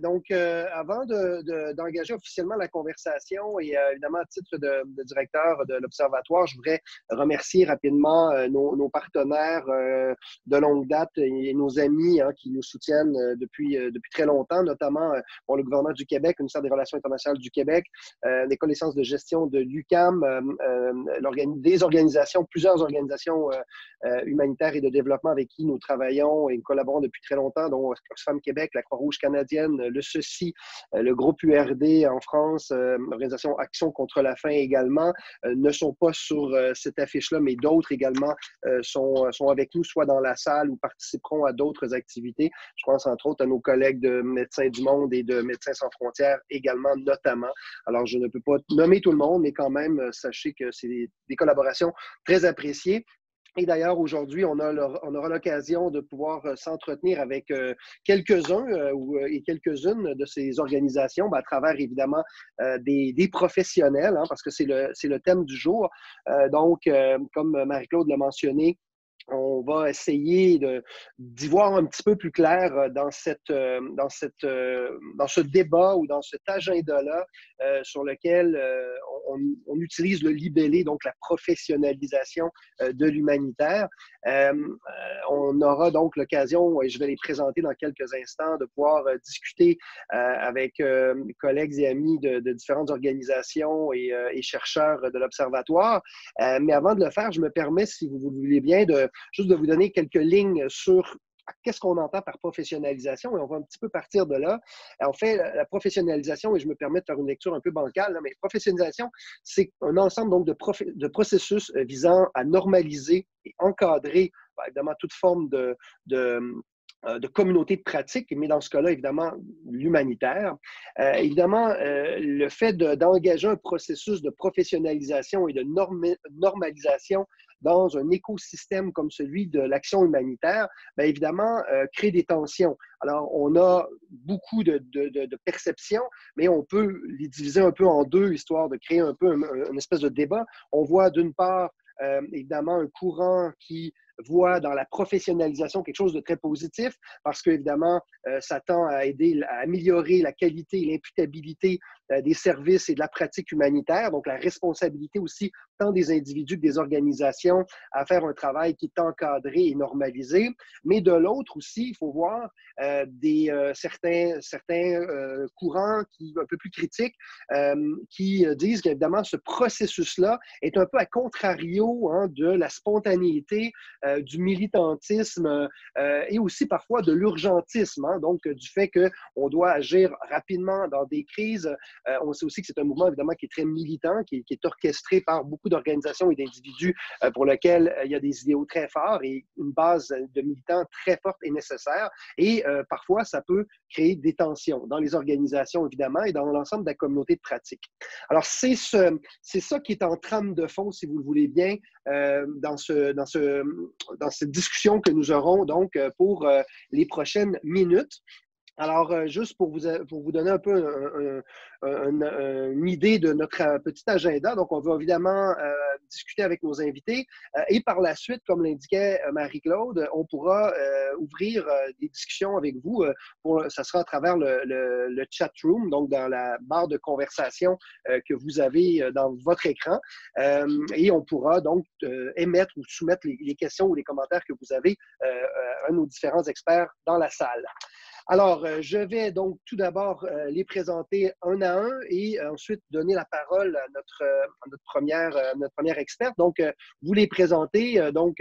donc, avant d'engager officiellement la conversation et évidemment à titre de, directeur de l'Observatoire, je voudrais remercier rapidement nos, partenaires de longue date et nos amis hein, qui nous soutiennent depuis, depuis très longtemps, notamment pour le gouvernement du Québec, le ministère des Relations internationales du Québec, les connaissances de gestion de l'UCAM, des organisations, plusieurs organisations humanitaires et de développement avec qui nous travaillons et collaborons depuis très longtemps, dont Oxfam Québec, la Croix-Rouge canadienne, le CECI, euh, le groupe URD en France, euh, l'organisation Action contre la faim également, euh, ne sont pas sur cette affiche-là, mais d'autres également sont avec nous, soit dans la salle ou participeront à d'autres activités. Je pense entre autres à nos collègues de Médecins du Monde et de Médecins sans frontières également, notamment. Alors, je ne peux pas nommer tout le monde, mais quand même, sachez que c'est des collaborations très appréciées. Et d'ailleurs, aujourd'hui, on, aura l'occasion de pouvoir euh, s'entretenir avec euh, quelques-uns euh, et quelques-unes de ces organisations, ben, à travers évidemment des, professionnels, hein, parce que c'est le, thème du jour. donc, comme Marie-Claude l'a mentionné, on va essayer d'y voir un petit peu plus clair euh, dans, cette, euh, dans, cette, euh, dans ce débat ou dans cet agenda-là sur lequel on, utilise le libellé, donc la professionnalisation de l'humanitaire. on aura donc l'occasion, et je vais les présenter dans quelques instants, de pouvoir discuter avec collègues et amis de, différentes organisations et, et chercheurs de l'Observatoire. mais avant de le faire, je me permets, si vous voulez bien, de, juste de vous donner quelques lignes sur qu'est-ce qu'on entend par professionnalisation et on va un petit peu partir de là. En fait, la professionnalisation, et je me permets de faire une lecture un peu bancale, mais professionnalisation, c'est un ensemble donc de, de, processus euh, visant à normaliser et encadrer bah, évidemment toute forme de, de euh, de communauté de pratique, mais dans ce cas-là, évidemment, l'humanitaire. Euh, évidemment, le fait d'engager un processus de professionnalisation et de normalisation dans un écosystème comme celui de l'action humanitaire, bien évidemment, crée des tensions. Alors, on a beaucoup de, perceptions, mais on peut les diviser un peu en deux, histoire de créer un peu une espèce de débat. On voit d'une part, évidemment, un courant qui voit dans la professionnalisation quelque chose de très positif parce qu'évidemment, euh, ça tend à aider à améliorer la qualité et l'imputabilité euh, des services et de la pratique humanitaire, donc la responsabilité aussi tant des individus que des organisations à faire un travail qui est encadré et normalisé. Mais de l'autre aussi, il faut voir euh, des, certains, certains courants qui, un peu plus critiques qui disent qu'évidemment, ce processus-là est un peu à contrario hein, de la spontanéité euh, du militantisme euh, et aussi parfois de l'urgentisme, hein, donc du fait qu'on doit agir rapidement dans des crises. Euh, on sait aussi que c'est un mouvement évidemment qui est très militant, qui, est orchestré par beaucoup d'organisations et d'individus pour lesquels il y a des idéaux très forts et une base de militants très forte est nécessaire. Et parfois, ça peut créer des tensions dans les organisations, évidemment, et dans l'ensemble de la communauté de pratique. Alors, c'est ce, ça qui est en trame de fond, si vous le voulez bien, dans, ce, dans, ce, dans cette discussion que nous aurons donc euh, pour euh, les prochaines minutes. Alors, euh, juste pour vous, pour vous donner un peu une idée de notre petit agenda, donc on va évidemment discuter avec nos invités et par la suite, comme l'indiquait Marie-Claude, on pourra ouvrir des discussions avec vous. Ça sera à travers le, chat room, donc dans la barre de conversation que vous avez dans votre écran. et on pourra donc émettre ou soumettre les, questions ou les commentaires que vous avez à nos différents experts dans la salle. Alors, euh, je vais donc tout d'abord euh, les présenter un à un et euh, ensuite donner la parole à notre, notre, première, notre première experte. Donc, vous les présentez. donc,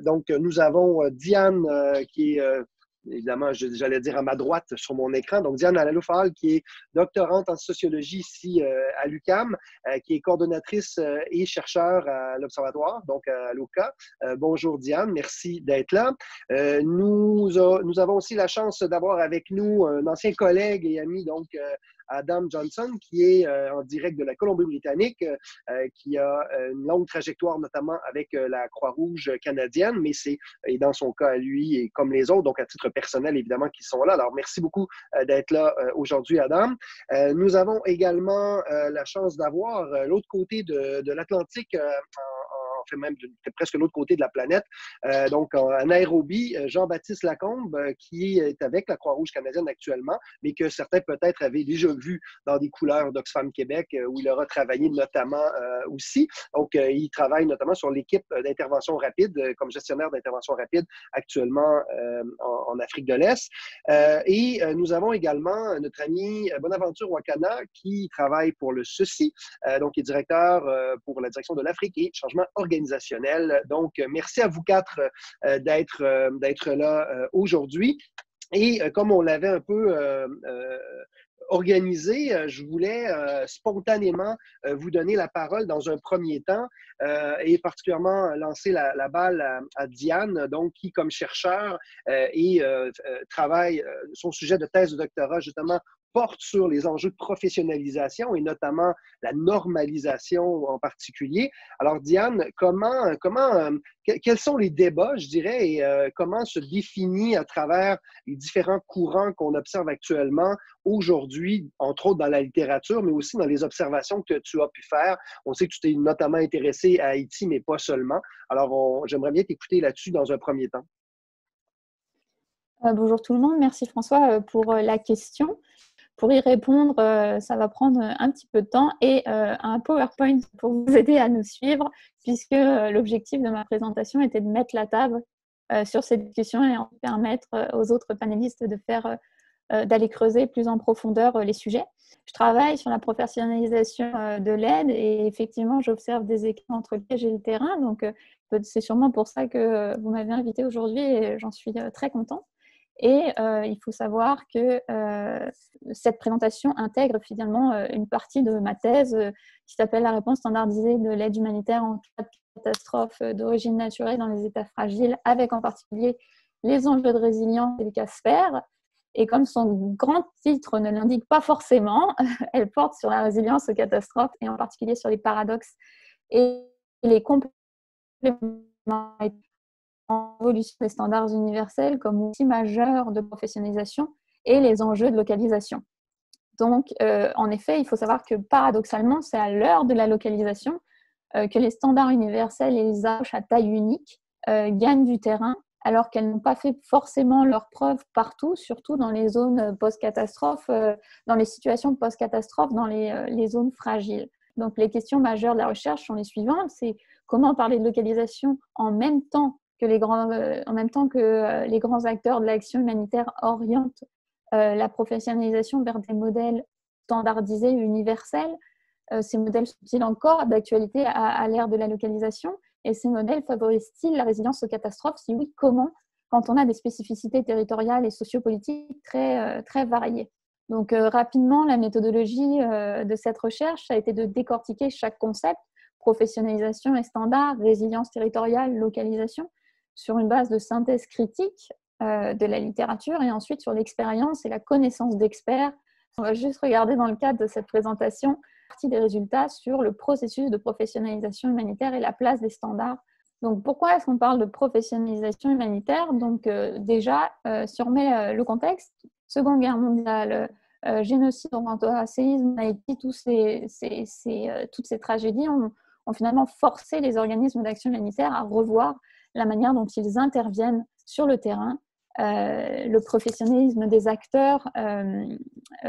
donc, nous avons Diane qui est évidemment, j'allais dire à ma droite sur mon écran. Donc, Diane Alaloufal, qui est doctorante en sociologie ici euh, à l'UCAM, euh, qui est coordonnatrice euh, et chercheur à l'Observatoire, donc à l'OCA. bonjour Diane, merci d'être là. nous, nous avons aussi la chance d'avoir avec nous un ancien collègue et ami, donc Adam Johnson, qui est euh, en direct de la Colombie-Britannique, euh, qui a euh, une longue trajectoire notamment avec la Croix-Rouge canadienne, mais c'est et dans son cas lui et comme les autres, donc à titre personnel évidemment, qui sont là. Alors merci beaucoup d'être là aujourd'hui, Adam. nous avons également la chance d'avoir l'autre côté de, de l'Atlantique en fait même de, presque l'autre côté de la planète. donc, en, Nairobi, Jean-Baptiste Lacombe, qui est avec la Croix-Rouge canadienne actuellement, mais que certains peut-être avaient déjà vu dans des couleurs d'Oxfam Québec, où il aura travaillé notamment aussi. Donc, il travaille notamment sur l'équipe d'intervention rapide, comme gestionnaire d'intervention rapide actuellement en, Afrique de l'Est. et nous avons également notre ami Bonaventure Wakana, qui travaille pour le CECI, donc il est directeur pour la direction de l'Afrique et changement Donc, merci à vous quatre d'être d'être là aujourd'hui. Et comme on l'avait un peu organisé, euh, je voulais euh, spontanément euh, vous donner la parole dans un premier temps et particulièrement lancer la, balle à, Diane, donc qui, comme chercheur et travaille son sujet de thèse de doctorat justement porte sur les enjeux de professionnalisation et notamment la normalisation en particulier. Alors, Diane, comment, comment, euh, quels sont les débats, je dirais, et euh, comment se définit à travers les différents courants qu'on observe actuellement aujourd'hui, entre autres dans la littérature, mais aussi dans les observations que tu as pu faire? On sait que tu t'es notamment intéressé à Haïti, mais pas seulement. Alors, j'aimerais bien t'écouter là-dessus dans un premier temps. Euh, bonjour tout le monde, merci François pour la question. Pour y répondre, euh, ça va prendre un petit peu de temps et euh, un PowerPoint pour vous aider à nous suivre, puisque euh, l'objectif de ma présentation était de mettre la table sur cette discussion et en permettre aux autres panélistes de d'aller creuser plus en profondeur les sujets. Je travaille sur la professionnalisation de l'aide et effectivement, j'observe des équipes entre le piège et le terrain. Donc, c'est sûrement pour ça que vous m'avez invité aujourd'hui et j'en suis très contente. Et euh, il faut savoir que euh, cette présentation intègre finalement euh, une partie de ma thèse qui s'appelle la réponse standardisée de l'aide humanitaire en cas de catastrophe d'origine naturelle dans les États fragiles, avec en particulier les enjeux de résilience et le CASPER. Et comme son grand titre ne l'indique pas forcément, elle porte sur la résilience aux catastrophes et en particulier sur les paradoxes et les complémentarités évolution des standards universels comme outil majeur de professionnalisation et les enjeux de localisation. Donc, euh, en effet, il faut savoir que paradoxalement, c'est à l'heure de la localisation euh, que les standards universels et les approches à taille unique euh, gagnent du terrain, alors qu'elles n'ont pas fait forcément leur preuve partout, surtout dans les zones post-catastrophe, dans les situations post-catastrophe, dans les, les, zones fragiles. Donc, les questions majeures de la recherche sont les suivantes c'est comment parler de localisation en même temps que les grands, euh, en même temps que euh, les grands acteurs de l'action humanitaire orientent euh, la professionnalisation vers des modèles standardisés, universels. ces modèles sont-ils encore d'actualité à, l'ère de la localisation? Et ces modèles favorisent-ils la résilience aux catastrophes? Si oui, comment? Quand on a des spécificités territoriales et sociopolitiques très, très variées. Donc rapidement, la méthodologie de cette recherche a été de décortiquer chaque concept, professionnalisation et standard, résilience territoriale, localisation, sur une base de synthèse critique euh, de la littérature et ensuite sur l'expérience et la connaissance d'experts. On va juste regarder dans le cadre de cette présentation partie des résultats sur le processus de professionnalisation humanitaire et la place des standards. Donc pourquoi est-ce qu'on parle de professionnalisation humanitaire? Donc euh, déjà, euh, si on remet le contexte, Seconde Guerre mondiale, génocide, séisme, Haïti, tous ces, toutes ces tragédies ont, ont finalement forcé les organismes d'action humanitaire à revoir la manière dont ils interviennent sur le terrain. Euh, le professionnalisme des acteurs euh,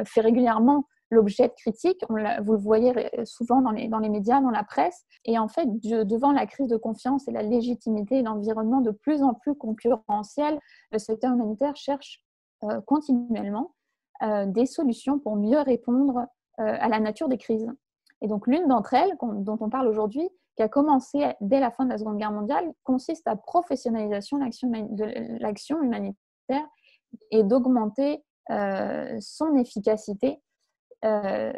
fait régulièrement l'objet de critiques. vous le voyez souvent dans les, médias, dans la presse. Et en fait, devant la crise de confiance et la légitimité et l'environnement de plus en plus concurrentiel, le secteur humanitaire cherche euh, continuellement des solutions pour mieux répondre à la nature des crises. Et donc, l'une d'entre elles, dont on parle aujourd'hui, qui a commencé dès la fin de la Seconde Guerre mondiale, consiste à professionnalisation de l'action humanitaire et d'augmenter euh, son efficacité, euh,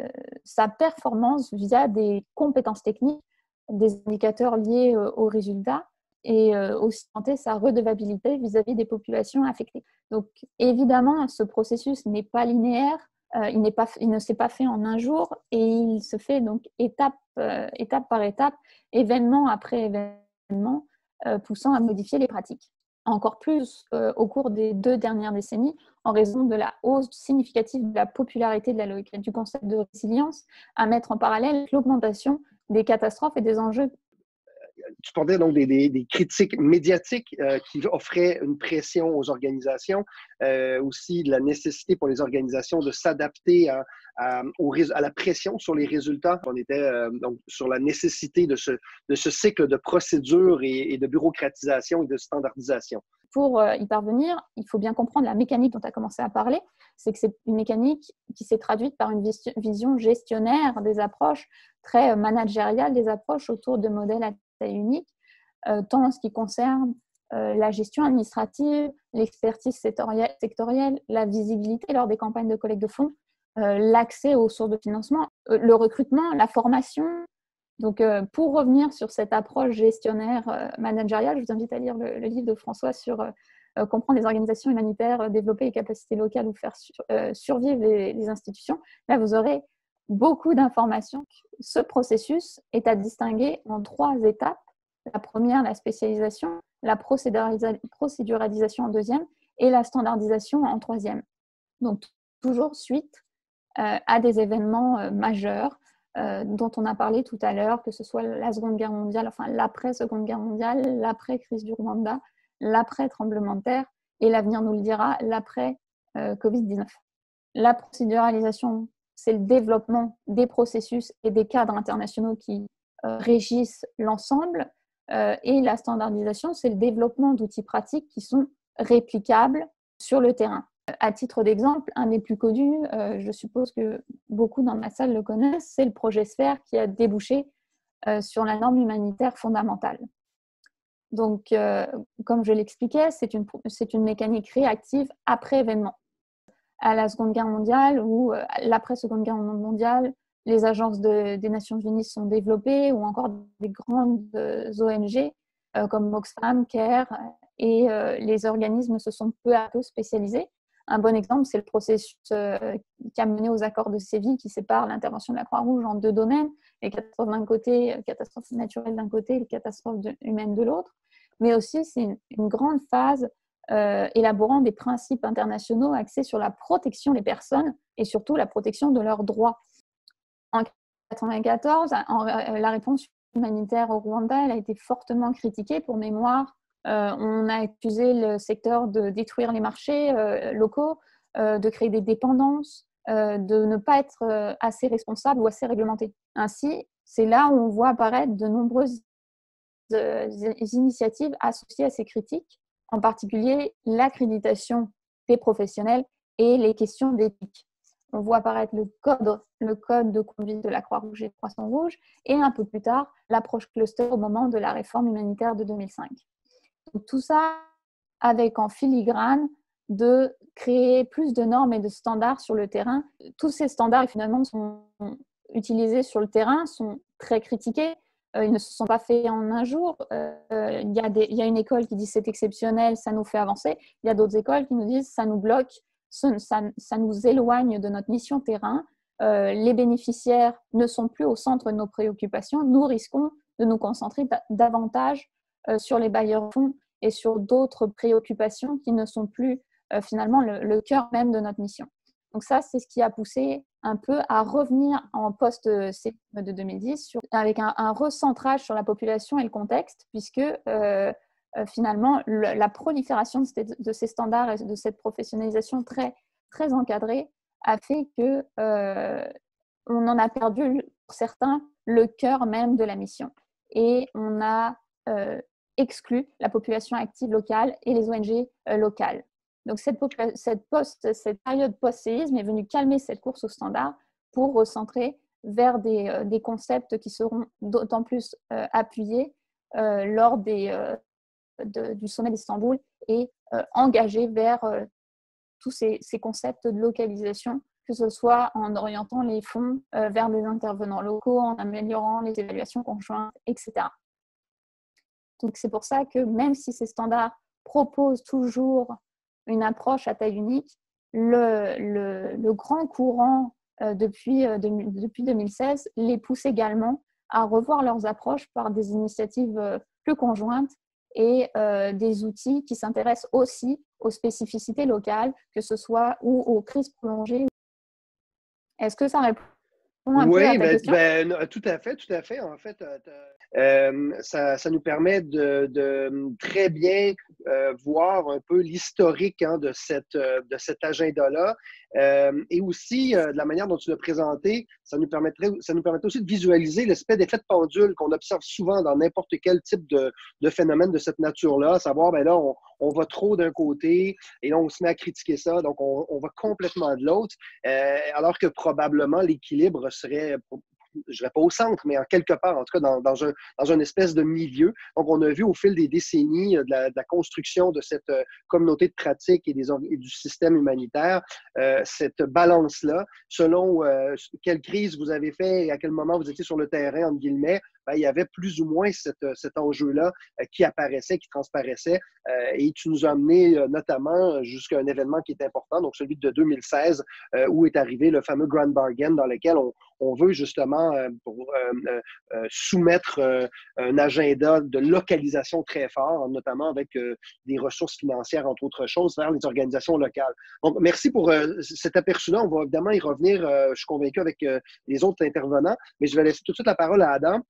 sa performance via des compétences techniques, des indicateurs liés euh, aux résultats et aussi augmenter sa redevabilité vis-à-vis des populations affectées. Donc évidemment, ce processus n'est pas linéaire, il, pas, il, ne s'est pas fait en un jour et il se fait donc étape, étape par étape événement après événement, euh, poussant à modifier les pratiques. Encore plus euh, au cours des deux dernières décennies, en raison de la hausse significative de la popularité de la, du concept de résilience, à mettre en parallèle l'augmentation des catastrophes et des enjeux tu parlais donc des, critiques médiatiques qui offraient une pression aux organisations, aussi de la nécessité pour les organisations de s'adapter à, la pression sur les résultats. On était donc sur la nécessité de ce, cycle de procédures et, et de bureaucratisation et de standardisation. Pour y parvenir, il faut bien comprendre la mécanique dont tu as commencé à parler. C'est que c'est une mécanique qui s'est traduite par une vision gestionnaire des approches, très managériale des approches autour de modèles unique, euh, tant en ce qui concerne euh, la gestion administrative, l'expertise sectorielle, la visibilité lors des campagnes de collecte de fonds, euh, l'accès aux sources de financement, le recrutement, la formation. Donc, pour revenir sur cette approche gestionnaire managériale, je vous invite à lire le, livre de François sur comprendre les organisations humanitaires, développer les capacités locales ou faire survivre les, institutions. Là, vous aurez beaucoup d'informations. Ce processus est à distinguer en trois étapes. La première, la spécialisation, la procéduralisation en deuxième et la standardisation en troisième. Donc, toujours suite euh, à des événements euh, majeurs euh, dont on a parlé tout à l'heure, que ce soit la Seconde Guerre mondiale, enfin l'après-Seconde Guerre mondiale, l'après-crise du Rwanda, l'après-tremblement de terre et l'avenir nous le dira, l'après-Covid-19. La procéduralisation c'est le développement des processus et des cadres internationaux qui euh, régissent l'ensemble. Euh, et la standardisation, c'est le développement d'outils pratiques qui sont réplicables sur le terrain. À titre d'exemple, un des plus connus, euh, je suppose que beaucoup dans ma salle le connaissent, c'est le projet Sphère qui a débouché sur la norme humanitaire fondamentale. Donc, comme je l'expliquais, c'est une mécanique réactive après événement à la Seconde Guerre mondiale ou euh, l'après-Seconde Guerre mondiale, les agences des Nations Unies sont développées ou encore des grandes euh, ONG euh, comme Oxfam, CARE et les organismes se sont peu à peu spécialisés. Un bon exemple, c'est le processus qui a mené aux accords de Séville qui sépare l'intervention de la Croix-Rouge en deux domaines, les catastrophes d'un côté, les catastrophes naturelles d'un côté et les catastrophes humaines de l'autre. Mais aussi, c'est une, grande phase euh, élaborant des principes internationaux axés sur la protection des personnes et surtout la protection de leurs droits. En 1994, euh, la réponse humanitaire au Rwanda a été fortement critiquée. Pour mémoire, euh, on a accusé le secteur de détruire les marchés locaux, de créer des dépendances, de ne pas être assez responsable ou assez réglementé. Ainsi, c'est là où on voit apparaître de nombreuses initiatives associées à ces critiques en particulier l'accréditation des professionnels et les questions d'éthique. On voit apparaître le code, le code de conduite de la Croix-Rouge et Croissant-Rouge, et un peu plus tard, l'approche cluster au moment de la réforme humanitaire de 2005. tout ça avec en filigrane de créer plus de normes et de standards sur le terrain. Tous ces standards, finalement, sont utilisés sur le terrain, sont très critiqués, ils ne se sont pas faits en un jour. Euh, il, y a une école qui dit c'est exceptionnel, ça nous fait avancer. Il y a d'autres écoles qui nous disent ça nous bloque, ça, nous éloigne de notre mission terrain. Euh, les bénéficiaires ne sont plus au centre de nos préoccupations. Nous risquons de nous concentrer davantage sur les bailleurs fonds et sur d'autres préoccupations qui ne sont plus finalement le, le cœur même de notre mission. Donc ça, c'est ce qui a poussé un peu à revenir en post-C de 2010 avec un, recentrage sur la population et le contexte, puisque euh, euh, finalement, la prolifération de, ces standards et de cette professionnalisation très, très encadrée a fait que euh, on en a perdu, pour certains, le cœur même de la mission. Et on a exclu la population active locale et les ONG locales. Donc cette, post, cette période post-séisme est venue calmer cette course au standard pour recentrer vers des, euh, concepts qui seront d'autant plus euh, appuyés euh, lors des, du sommet d'Istanbul et engagés vers tous ces, ces, concepts de localisation, que ce soit en orientant les fonds vers des intervenants locaux, en améliorant les évaluations conjointes, etc. Donc c'est pour ça que même si ces standards proposent toujours une approche à taille unique. Le, grand courant euh, depuis, euh, depuis 2016 les pousse également à revoir leurs approches par des initiatives euh, plus conjointes et des outils qui s'intéressent aussi aux spécificités locales, que ce soit ou aux crises prolongées. Est-ce que ça répond oui, ben, ben, tout à fait, tout à fait. En fait, euh, ça, ça, nous permet de, de très bien euh, voir un peu l'historique hein, de, cette, de cet agenda-là. Euh, et aussi, de la manière dont tu l'as présenté, ça nous, permettrait, ça nous permettrait aussi de visualiser l'espèce d'effet de pendule qu'on observe souvent dans n'importe quel type de, de, phénomène de cette nature-là, savoir, ben là, on, on va trop d'un côté et là, on se met à critiquer ça, donc on, on va complètement de l'autre, alors que probablement l'équilibre serait je dirais pas au centre, mais en quelque part, en tout cas dans, un, dans une espèce de milieu. Donc, on a vu au fil des décennies euh, de la, construction de cette euh, communauté de pratique et, des, du système humanitaire, euh, cette balance-là, selon quelle crise vous avez fait et à quel moment vous étiez sur le terrain, entre guillemets, ben, il y avait plus ou moins cette, cet enjeu-là euh, qui apparaissait, qui transparaissait. Euh, et tu nous as amené notamment jusqu'à un événement qui est important, donc celui de 2016, où est arrivé le fameux Grand Bargain dans lequel on, on veut justement euh, pour, euh, euh, soumettre un agenda de localisation très fort, notamment avec des ressources financières, entre autres choses, vers les organisations locales. Donc, merci pour cet aperçu-là. On va évidemment y revenir, je suis convaincu, avec les autres intervenants, mais je vais laisser tout de suite la parole à Adam.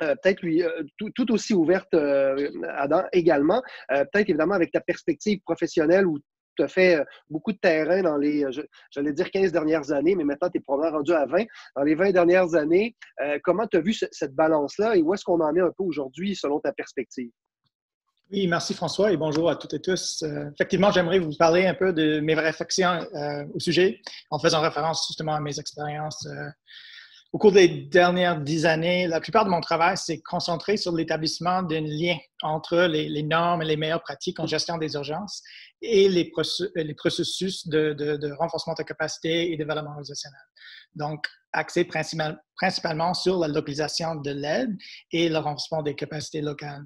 Euh, peut-être lui euh, tout, aussi ouverte, euh, Adam, également. peut-être évidemment avec ta perspective professionnelle où tu as fait beaucoup de terrain dans les, j'allais dire 15 dernières années, mais maintenant tu es probablement rendu à 20. Dans les 20 dernières années, comment tu as vu cette balance-là et où est-ce qu'on en est un peu aujourd'hui selon ta perspective? Oui, merci François et bonjour à toutes et tous. Effectivement, j'aimerais vous parler un peu de mes réflexions euh, au sujet en faisant référence justement à mes expériences au cours des dernières dix années, la plupart de mon travail s'est concentré sur l'établissement d'un lien entre les, normes et les meilleures pratiques en gestion des urgences et les, processus de, renforcement de capacité et développement organisationnel. Donc, axé principalement sur la localisation de l'aide et le renforcement des capacités locales.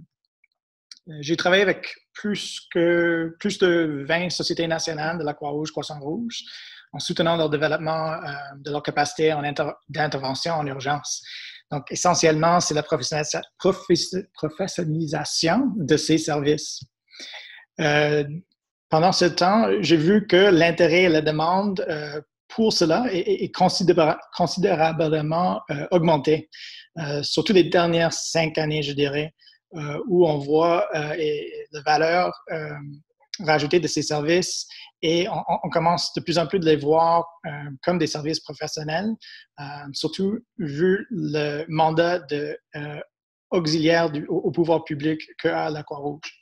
Euh, j'ai travaillé avec plus de 20 sociétés nationales de la Croix-Rouge, Croissant-Rouge, en soutenant leur développement euh, de leur capacité d'intervention en urgence. Donc, essentiellement, c'est la professionnalisation de ces services. Euh, pendant ce temps, j'ai vu que l'intérêt et la demande euh, pour cela est, considérablement augmenté, surtout les dernières cinq années, je dirais, où on voit la valeur rajoutée de ces services et on, commence de plus en plus de les voir euh, comme des services professionnels, euh, surtout vu le mandat de euh, auxiliaire du, au, pouvoir public qu'a la Croix-Rouge.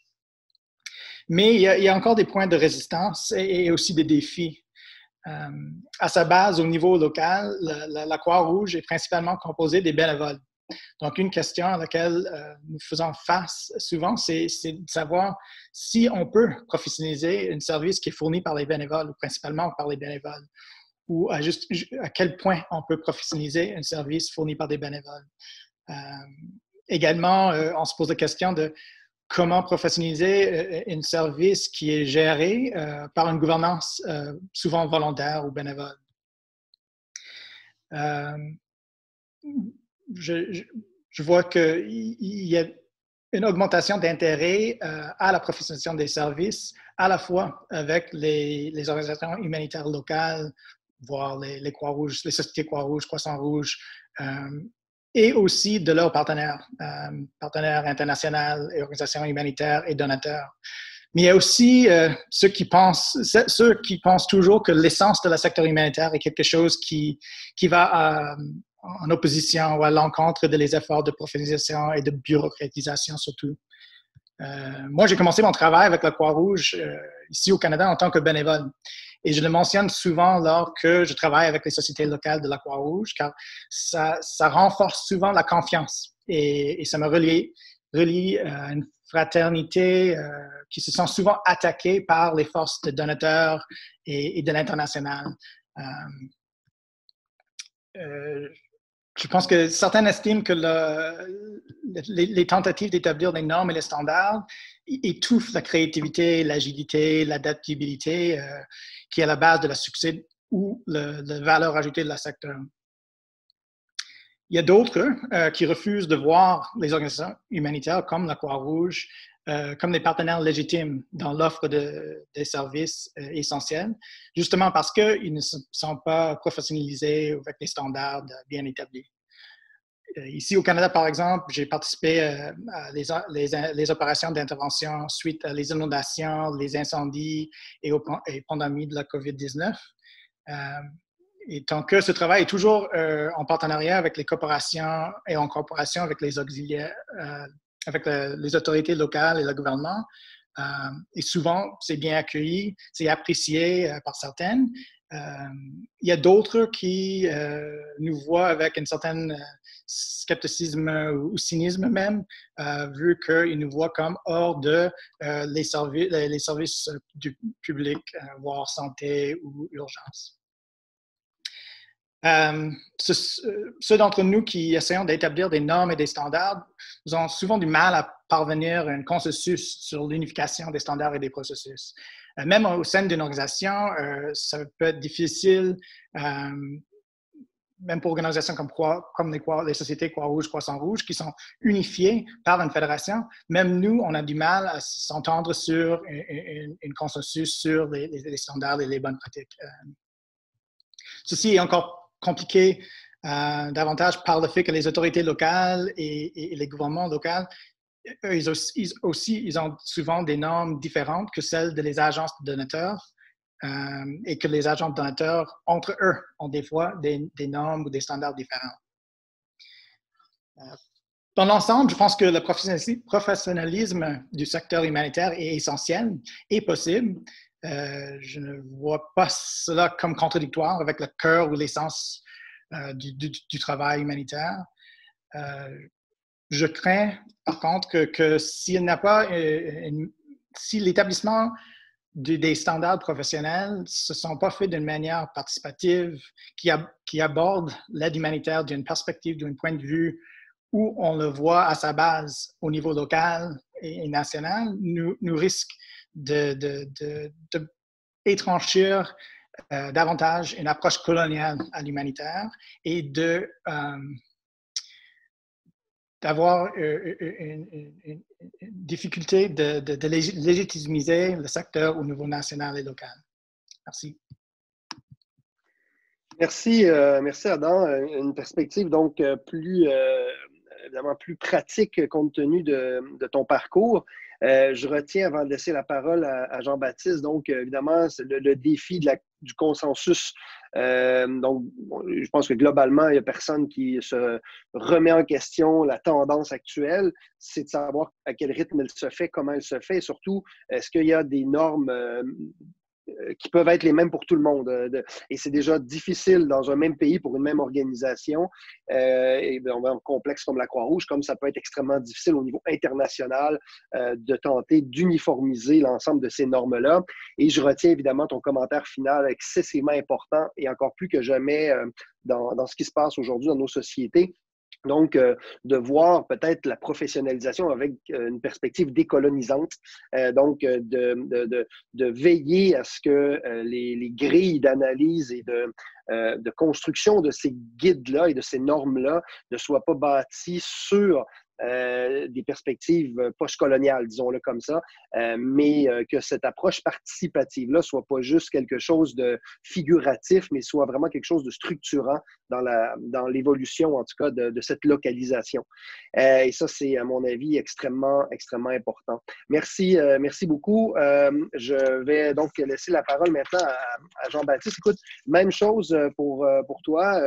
Mais il y, a, encore des points de résistance et, aussi des défis. à sa base, au niveau local, la, la Croix-Rouge est principalement composée des bénévoles. Donc, une question à laquelle euh, nous faisons face souvent, c'est de savoir si on peut professionnaliser un service qui est fourni par les bénévoles, ou principalement par les bénévoles, ou à, quel point on peut professionnaliser un service fourni par des bénévoles. Euh, également, euh, on se pose la question de comment professionnaliser un service qui est géré par une gouvernance souvent volontaire ou bénévole je, vois qu'il y a une augmentation d'intérêt euh, à la professionnalisation des services, à la fois avec les, organisations humanitaires locales, voire les, Croix-Rouges, les sociétés Croix-Rouges, Croissant-Rouge, euh, et aussi de leurs partenaires, euh, partenaires internationaux et organisations humanitaires et donateurs. Mais il y a aussi ceux qui pensent, ceux qui pensent toujours que l'essence de la secteur humanitaire est quelque chose qui, qui va en opposition ou à l'encontre de les efforts de professionnalisation et de bureaucratisation surtout. Euh, moi, j'ai commencé mon travail avec la Croix-Rouge euh, ici au Canada en tant que bénévole. Et je le mentionne souvent lors que je travaille avec les sociétés locales de la Croix-Rouge, car ça, ça, renforce souvent la confiance et, ça me relie, relie euh, à une fraternité qui se sent souvent attaquée par les forces de donateurs et, de l'international. Je pense que certains estiment que les, tentatives d'établir des normes et les standards étouffent la créativité, l'agilité, l'adaptabilité euh, qui est à la base de la succès ou la valeur ajoutée de la secteur. Il y a d'autres euh, qui refusent de voir les organisations humanitaires comme la Croix-Rouge euh, comme des partenaires légitimes dans l'offre de, des services euh, essentiels, justement parce qu'ils ne sont pas professionnalisés avec des standards bien établis. Ici au Canada, par exemple, j'ai participé à les, opérations d'intervention suite à les inondations, les incendies et aux pandémies de la COVID-19. Et tant que ce travail est toujours euh, en partenariat avec les corporations et en coopération avec les auxiliaires, euh, avec les autorités locales et le gouvernement. Euh, et souvent, c'est bien accueilli, c'est apprécié par certaines. il y a d'autres qui nous voient avec un certain scepticisme ou cynisme même, vu qu'ils nous voient comme hors de les, services, les services du public, voire santé ou urgence. Euh, ceux, d'entre nous qui essayons d'établir des normes et des standards, nous avons souvent du mal à parvenir à un consensus sur l'unification des standards et des processus. Euh, même au sein d'une organisation, euh, ça peut être difficile, même pour organisations comme, comme les, sociétés Croix-Rouge, Croissant-Rouge, qui sont unifiées par une fédération. Même nous, on a du mal à s'entendre sur un consensus sur les, les, standards et les bonnes pratiques. Ceci est encore compliqué euh, davantage par le fait que les autorités locales et, les gouvernements locaux, ils aussi, ils ont souvent des normes différentes que celles des agences de donateurs euh, et que les agents de donateurs, entre eux, ont des fois des, normes ou des standards différents. Euh, dans l'ensemble, je pense que le professionnalisme du secteur humanitaire est essentiel et possible, euh, je ne vois pas cela comme contradictoire avec le cœur ou l'essence euh, du, travail humanitaire. Euh, je crains, par contre, que, si l'établissement des standards professionnels ne se sont pas faits d'une manière participative, qui, qui aborde l'aide humanitaire d'une perspective, d'un point de vue où on le voit à sa base au niveau local et, national, nous, nous risque de, de, euh, davantage une approche coloniale à l'humanitaire et de euh, d'avoir euh, une, difficulté de, de, légitimiser le secteur au niveau national et local. Merci. Merci, merci Adam. Une perspective donc plus évidemment plus pratique compte tenu de, ton parcours. Euh, je retiens, avant de laisser la parole à, Jean-Baptiste, donc évidemment, le, défi du consensus. Euh, donc, je pense que globalement, il n'y a personne qui se remet en question la tendance actuelle. C'est de savoir à quel rythme elle se fait, comment elle se fait, et surtout, est-ce qu'il y a des normes euh, euh, qui peuvent être les mêmes pour tout le monde. Euh, et c'est déjà difficile dans un même pays pour une même organisation, euh, et un complexe comme la Croix-Rouge, comme ça peut être extrêmement difficile au niveau international de tenter d'uniformiser l'ensemble de ces normes-là. Et je retiens évidemment ton commentaire final excessivement important et encore plus que jamais dans, dans ce qui se passe aujourd'hui dans nos sociétés donc, euh, de voir peut-être la professionnalisation avec euh, une perspective décolonisante, euh, donc de, de, veiller à ce que les, les, grilles d'analyse et de, de construction de ces guides-là et de ces normes-là ne soient pas bâties sur euh, des perspectives post-coloniales, disons-le comme ça, euh, mais euh, que cette approche participative-là soit pas juste quelque chose de figuratif, mais soit vraiment quelque chose de structurant dans, la, dans l'évolution, en tout cas, de, de cette localisation. et ça, c'est, à mon avis, extrêmement, extrêmement important. Merci, merci beaucoup. je vais donc laisser la parole maintenant à, à Jean-Baptiste. Écoute, même chose pour, pour toi.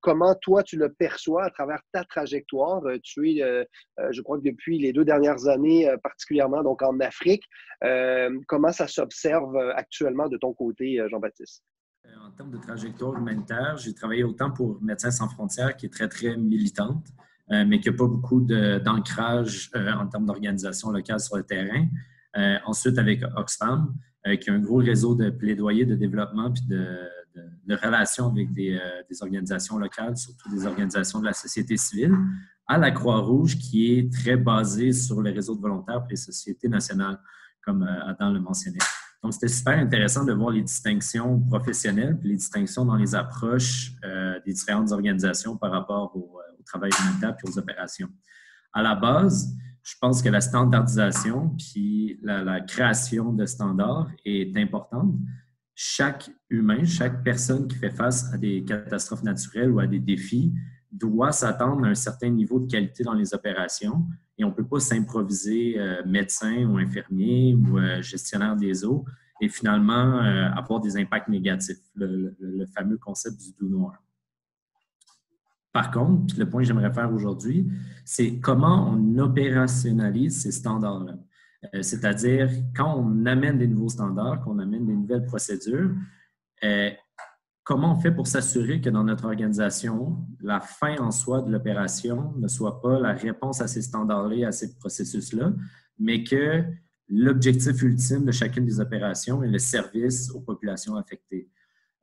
Comment toi, tu le perçois à travers ta trajectoire? tu es, euh, euh, je crois que depuis les deux dernières années, euh, particulièrement donc en Afrique. comment ça s'observe actuellement de ton côté, Jean-Baptiste? En termes de trajectoire humanitaire, j'ai travaillé autant pour Médecins sans frontières, qui est très, très militante, mais qui n'a pas beaucoup d'ancrage en termes d'organisation locale sur le terrain. ensuite, avec Oxfam, qui a un gros réseau de plaidoyer de développement puis de, relations avec des, des, organisations locales, surtout des organisations de la société civile à la Croix-Rouge, qui est très basée sur le réseau de volontaires pour les sociétés nationales, comme euh, Adam le mentionnait. Donc, c'était super intéressant de voir les distinctions professionnelles puis les distinctions dans les approches euh, des différentes organisations par rapport au, euh, travail humanitaire puis aux opérations. À la base, je pense que la standardisation puis la, création de standards est importante. Chaque humain, chaque personne qui fait face à des catastrophes naturelles ou à des défis doit s'attendre à un certain niveau de qualité dans les opérations et on ne peut pas s'improviser euh, médecin ou infirmier ou euh, gestionnaire des eaux et finalement euh, avoir des impacts négatifs, le, fameux concept du doux noir. Par contre, le point que j'aimerais faire aujourd'hui, c'est comment on opérationnalise ces standards-là. Euh, c'est-à-dire, quand on amène des nouveaux standards, qu'on amène des nouvelles procédures, euh, comment on fait pour s'assurer que dans notre organisation, la fin en soi de l'opération ne soit pas la réponse à ces standards-là, à ces processus-là, mais que l'objectif ultime de chacune des opérations est le service aux populations affectées?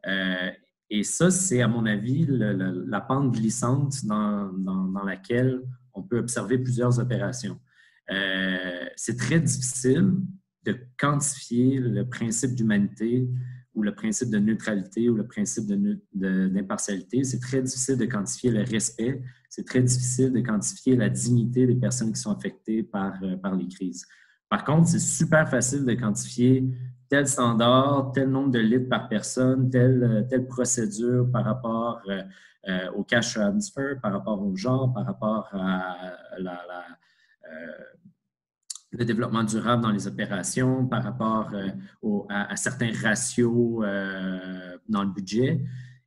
Euh, et ça, c'est, à mon avis, la pente glissante dans, laquelle on peut observer plusieurs opérations. Euh, c'est très difficile de quantifier le principe d'humanité ou le principe de neutralité ou le principe d'impartialité. c'est très difficile de quantifier le respect. C'est très difficile de quantifier la dignité des personnes qui sont affectées par, euh, par les crises. Par contre, c'est super facile de quantifier tel standard, tel nombre de litres par personne, telle, euh, telle procédure par rapport au cash transfer, par rapport au genre, par rapport à le développement durable dans les opérations, par rapport à, certains ratios dans le budget.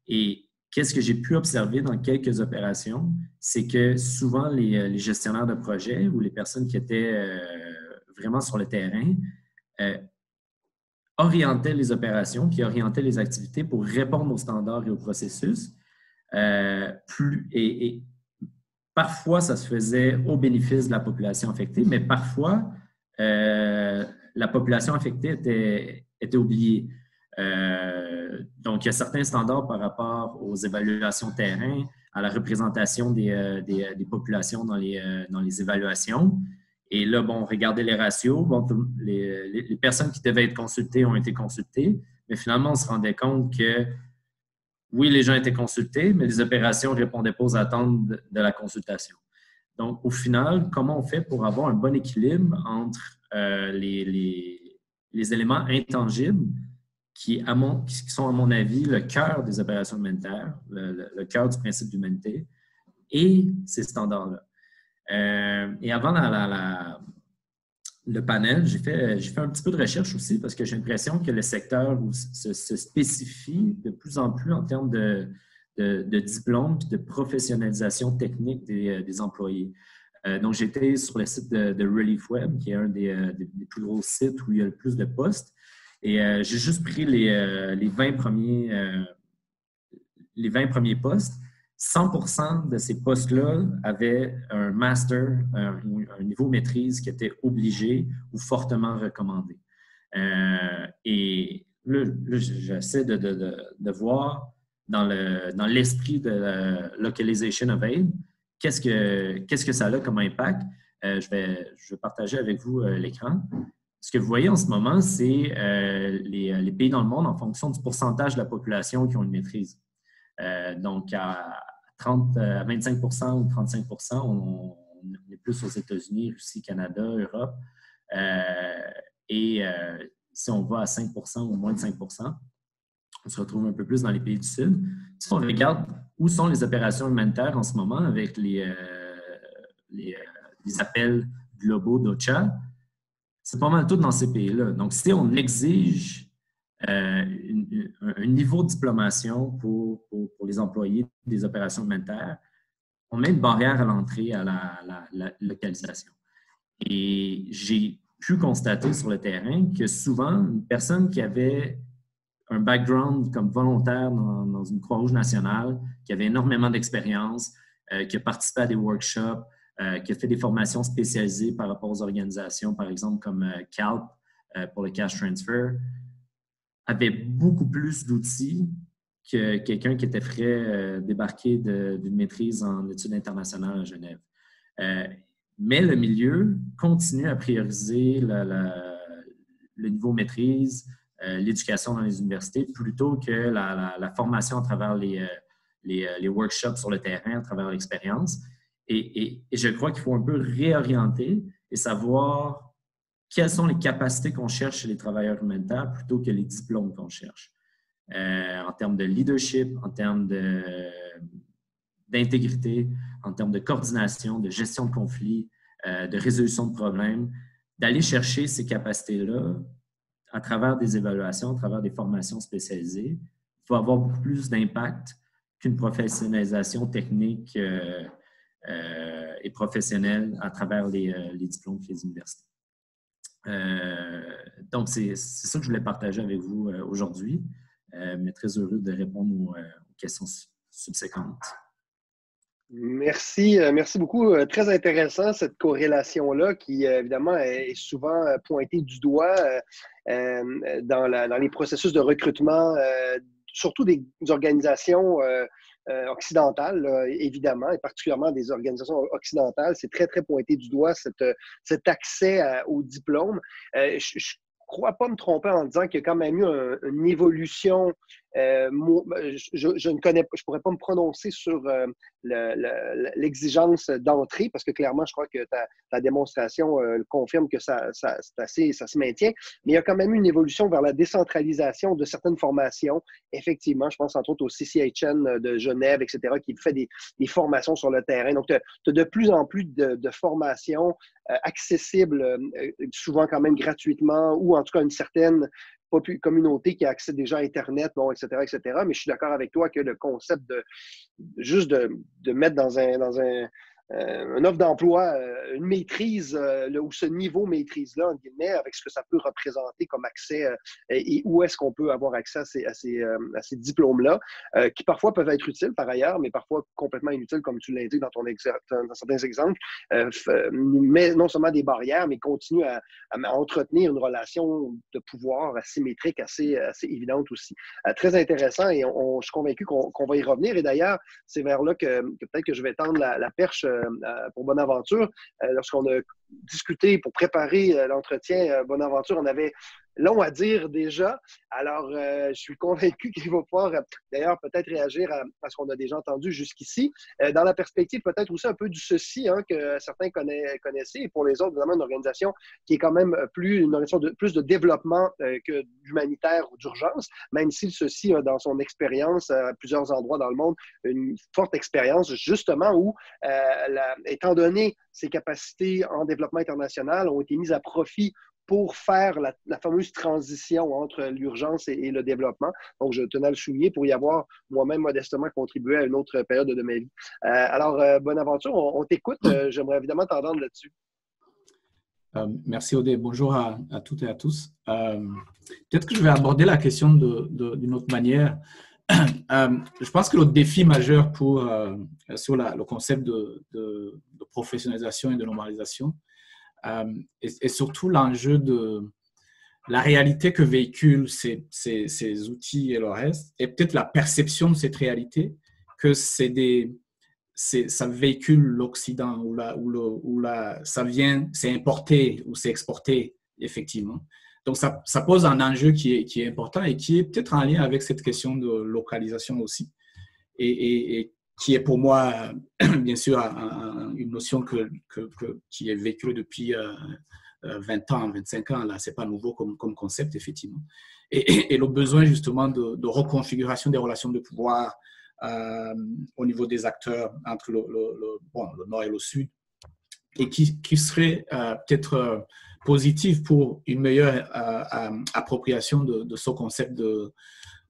Et qu'est-ce que j'ai pu observer dans quelques opérations, c'est que souvent les, gestionnaires de projet ou les personnes qui étaient vraiment sur le terrain orientait les opérations, qui orientait les activités pour répondre aux standards et aux processus. Euh, plus, parfois, ça se faisait au bénéfice de la population affectée, mais parfois, euh, la population affectée était, oubliée. Euh, donc, il y a certains standards par rapport aux évaluations terrain, à la représentation des, des populations dans les, dans les évaluations. Et là, bon, regardez les ratios. Bon, les, personnes qui devaient être consultées ont été consultées, mais finalement, on se rendait compte que oui, les gens étaient consultés, mais les opérations ne répondaient pas aux attentes de, la consultation. Donc, au final, comment on fait pour avoir un bon équilibre entre euh, les, éléments intangibles qui, sont, à mon avis, le cœur des opérations humanitaires, le, cœur du principe d'humanité, et ces standards-là? Euh, et avant le panel, j'ai fait, fait un petit peu de recherche aussi parce que j'ai l'impression que le secteur se, spécifie de plus en plus en termes de, de, de diplômes et de professionnalisation technique des, euh, employés. Euh, donc, j'étais sur le site de, Relief Web, qui est un des, plus gros sites où il y a le plus de postes. Et j'ai juste pris les, les 20 premiers, les 20 premiers postes. 100% de ces postes-là avaient un master, un, niveau maîtrise qui était obligé ou fortement recommandé. Euh, et là, j'essaie de, voir dans l'esprit de la localization of aid, qu'est-ce que, ça a comme impact. Euh, je, vais, je vais partager avec vous euh, l'écran. Ce que vous voyez en ce moment, c'est les, les, pays dans le monde en fonction du pourcentage de la population qui ont une maîtrise. Donc, à, 30, à 25% ou 35% on, est plus aux États-Unis, Russie, Canada, Europe. Euh, et euh, si on va à 5% ou moins de 5% on se retrouve un peu plus dans les pays du Sud. Si on regarde où sont les opérations humanitaires en ce moment avec les, euh, les, appels globaux d'OCHA, c'est pas mal tout dans ces pays-là. Donc, si on exige euh, un niveau de diplomation pour, les employés des opérations humanitaires, on met une barrière à l'entrée à la, localisation. Et j'ai pu constater sur le terrain que souvent, une personne qui avait un background comme volontaire dans, une Croix-Rouge nationale, qui avait énormément d'expérience, euh, qui a participé à des workshops, euh, qui a fait des formations spécialisées par rapport aux organisations, par exemple comme CALP pour le cash transfer, avait beaucoup plus d'outils que quelqu'un qui était frais euh, débarqué d'une maîtrise en études internationales à Genève. Euh, mais le milieu continue à prioriser le niveau maîtrise, euh, l'éducation dans les universités, plutôt que la, formation à travers les, workshops sur le terrain, à travers l'expérience. Et, je crois qu'il faut un peu réorienter et savoir quelles sont les capacités qu'on cherche chez les travailleurs humanitaires plutôt que les diplômes qu'on cherche? Euh, en termes de leadership, en termes d'intégrité, en termes de coordination, de gestion de conflits, euh, de résolution de problèmes, d'aller chercher ces capacités-là à travers des évaluations, à travers des formations spécialisées, va avoir beaucoup plus d'impact qu'une professionnalisation technique euh, et professionnelle à travers les, les diplômes des universités. Donc, c'est ça que je voulais partager avec vous aujourd'hui. Euh, mais très heureux de répondre aux, euh, questions subséquentes. Merci, euh, merci beaucoup. Très intéressant cette corrélation-là qui, évidemment, est souvent pointée du doigt dans, les processus de recrutement, surtout des organisations occidentales, évidemment, et particulièrement des organisations occidentales. C'est très, très pointé du doigt cet accès au diplôme. je, crois pas me tromper en disant qu'il y a quand même eu une évolution euh, je, ne connais je pourrais pas me prononcer sur euh, l'exigence d'entrée parce que clairement, je crois que ta, démonstration euh, confirme que ça, ça, ça se maintient. Mais il y a quand même une évolution vers la décentralisation de certaines formations. Effectivement, je pense entre autres au CCHN de Genève, etc., qui fait des, formations sur le terrain. Donc, tu de plus en plus de, formations accessibles, souvent quand même gratuitement ou en tout cas une certaine communauté qui a accès déjà à Internet, bon, etc., etc. Mais je suis d'accord avec toi que le concept de juste de, de mettre dans un, dans un, euh, une offre d'emploi, euh, une maîtrise, euh, ou ce niveau maîtrise-là, guillemets, avec ce que ça peut représenter comme accès et où est-ce qu'on peut avoir accès à ces, à ces, diplômes-là, qui parfois peuvent être utiles par ailleurs, mais parfois complètement inutiles, comme tu l'indiques dans, ton dans certains exemples, mais non seulement des barrières, mais continue à, entretenir une relation de pouvoir asymétrique assez, assez évidente aussi. très intéressant et je suis convaincu qu'on va y revenir. Et d'ailleurs, c'est vers là que, peut-être que je vais tendre la perche euh, pour Bonaventure. Euh, lorsqu'on a discuté pour préparer euh, l'entretien Bonaventure, on avait long à dire déjà. Alors, je suis convaincu qu'il va pouvoir d'ailleurs peut-être réagir à, ce qu'on a déjà entendu jusqu'ici. dans la perspective peut-être aussi un peu du ceci hein, que certains connaissaient et pour les autres, vraiment une organisation qui est quand même plus une organisation de plus de développement que d'humanitaire ou d'urgence, même si ceci a dans son expérience à plusieurs endroits dans le monde une forte expérience justement où étant donné ses capacités en développement international, ont été mises à profit pour faire la, fameuse transition entre l'urgence et, le développement. Donc, je tenais à le souligner pour y avoir moi-même modestement contribué à une autre période de ma vie. Euh, alors, euh, bonne aventure, on, t'écoute. Euh, j'aimerais évidemment t'entendre là-dessus. merci Odé. Bonjour à, toutes et à tous. Peut-être que je vais aborder la question d'une autre manière. Je pense que le défi majeur pour, sur le concept de, professionnalisation et de normalisation euh, est, surtout l'enjeu de la réalité que véhiculent ces, outils et le reste, et peut-être la perception de cette réalité que c'est des, ça véhicule l'Occident ou, la, ou, la, ça vient, c'est importé ou c'est exporté, effectivement. Donc, ça, pose un enjeu qui est, important et qui est peut-être en lien avec cette question de localisation aussi. Et, qui est pour moi, bien sûr, une notion que, qui est vécue depuis 20 euh, ans, 25 ans. Là, ce n'est pas nouveau comme, concept, effectivement. Et, le besoin, justement, de, reconfiguration des relations de pouvoir euh, au niveau des acteurs entre le, nord et le sud, et qui, serait euh, peut-être positive pour une meilleure euh, euh, appropriation de, ce concept de,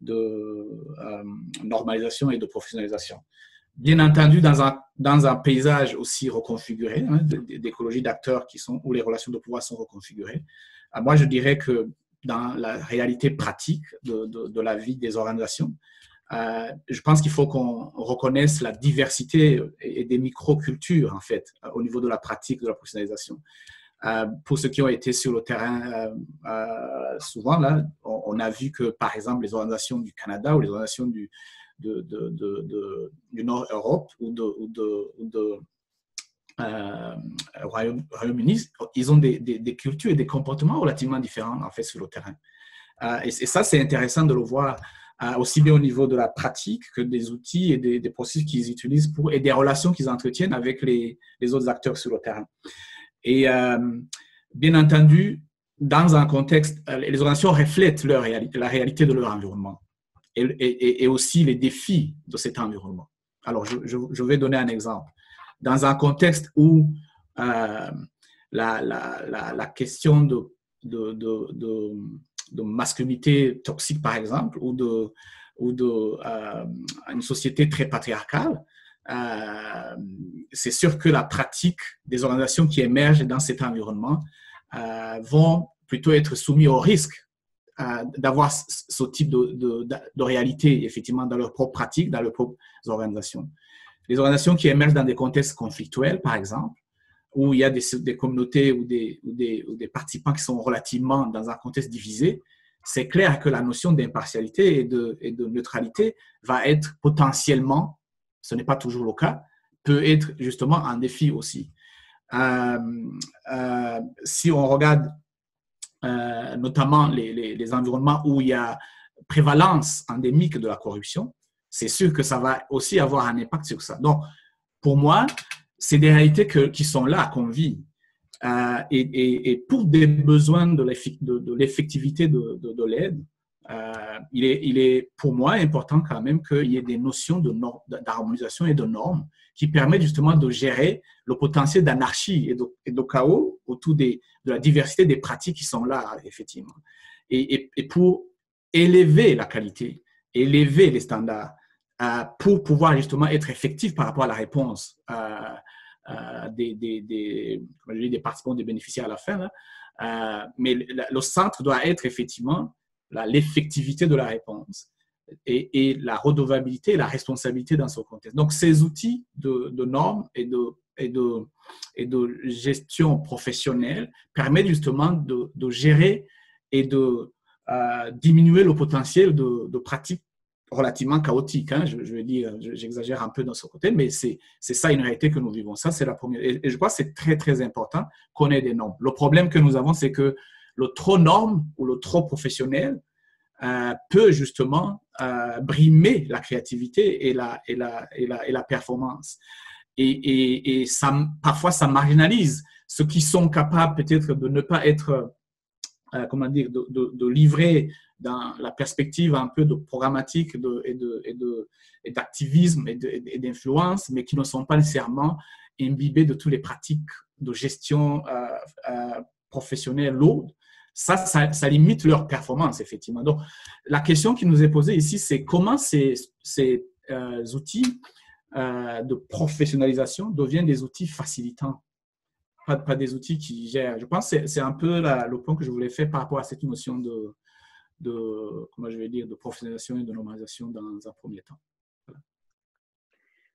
euh, normalisation et de professionnalisation. Bien entendu, dans un, dans un paysage aussi reconfiguré, hein, d'écologie d'acteurs qui sont, où les relations de pouvoir sont reconfigurées, moi je dirais que dans la réalité pratique de, de, la vie des organisations, je pense qu'il faut qu'on reconnaisse la diversité et des micro-cultures, en fait, au niveau de la pratique de la professionnalisation. Euh, pour ceux qui ont été sur le terrain euh, euh, souvent, là, on, a vu que, par exemple, les organisations du Canada ou les organisations du, de, de, du Nord-Europe ou de, de Royaume-Uni, ils ont des, des, cultures et des comportements relativement différents en fait sur le terrain. et, ça, c'est intéressant de le voir aussi bien au niveau de la pratique que des outils et des, processus qu'ils utilisent pour, et des relations qu'ils entretiennent avec les, les, autres acteurs sur le terrain. Et bien entendu, dans un contexte, les organisations reflètent leur réalité, la réalité de leur environnement et, aussi les défis de cet environnement. Alors, je, vais donner un exemple. Dans un contexte où la, la, question de, masculinité toxique, par exemple, ou de, euh, société très patriarcale, euh, c'est sûr que la pratique des organisations qui émergent dans cet environnement euh, vont plutôt être soumis au risque d'avoir ce type de, de, réalité, effectivement, dans leur propre pratique, dans leurs propres organisations. Les organisations qui émergent dans des contextes conflictuels, par exemple, où il y a des, des communautés ou des, ou des, des, participants qui sont relativement dans un contexte divisé, c'est clair que la notion d'impartialité et de, et de neutralité va être potentiellement, ce n'est pas toujours le cas, peut être justement un défi aussi. Euh, euh, si on regarde euh, notamment les, les, environnements où il y a prévalence endémique de la corruption, c'est sûr que ça va aussi avoir un impact sur ça. Donc, pour moi, c'est des réalités que, qui sont là, qu'on vit. Euh, et, et, pour des besoins de l'effectivité de, de, de, l'aide, euh, il, est, il est pour moi important quand même qu'il y ait des notions d'harmonisation et de normes qui permettent justement de gérer le potentiel d'anarchie et de, chaos autour de la diversité des pratiques qui sont là, effectivement. Et, pour élever la qualité, élever les standards, euh, pour pouvoir justement être effectif par rapport à la réponse euh, euh, des, participants, des bénéficiaires à la fin. mais le, centre doit être effectivement l'effectivité de la réponse et, et, la redevabilité et la responsabilité dans ce contexte. Donc, ces outils de, normes et de, et, et gestion professionnelle permettent justement de, gérer et de euh, diminuer le potentiel de, pratiques relativement chaotique. Hein, je, je, vais dire, j'exagère un peu dans ce côté, mais c'est ça une réalité que nous vivons. Ça, c'est la première. Et, je crois que c'est très, très important qu'on ait des normes. Le problème que nous avons, c'est que le trop norme ou le trop professionnel euh, peut justement euh, brimer la créativité et la, performance. Et, parfois, ça marginalise ceux qui sont capables peut-être de ne pas être, euh, comment dire, de, livrer dans la perspective un peu de programmatique et, d'activisme et, d'influence, mais qui ne sont pas nécessairement imbibés de toutes les pratiques de gestion professionnelle lourde. Ça, ça, limite leur performance, effectivement. Donc, la question qui nous est posée ici, c'est comment ces, euh, outils de professionnalisation deviennent des outils facilitants, pas, des outils qui gèrent. Je pense que c'est un peu le point que je voulais faire par rapport à cette notion de, comment je vais dire, de professionnalisation et de normalisation dans un premier temps.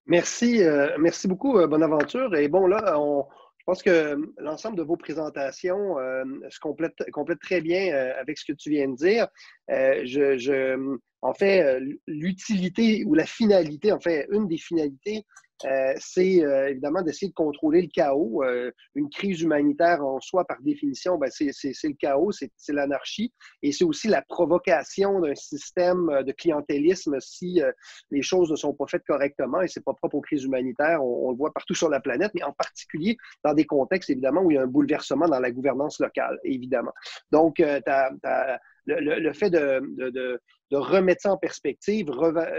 Merci, euh, merci beaucoup, euh, Bonaventure. Et bon, là, on, je pense que l'ensemble de vos présentations euh, se complète, très bien avec ce que tu viens de dire. je, je, en fait, l'utilité ou la finalité, en fait, une des finalités euh, c'est euh, évidemment d'essayer de contrôler le chaos. Euh, une crise humanitaire en soi, par définition, ben, c'est le chaos, c'est l'anarchie. Et c'est aussi la provocation d'un système de clientélisme si les choses ne sont pas faites correctement. Et c'est pas propre aux crises humanitaires, on, le voit partout sur la planète, mais en particulier dans des contextes, évidemment, où il y a un bouleversement dans la gouvernance locale, évidemment. Donc, le, le, fait de, de, de, remettre ça en perspective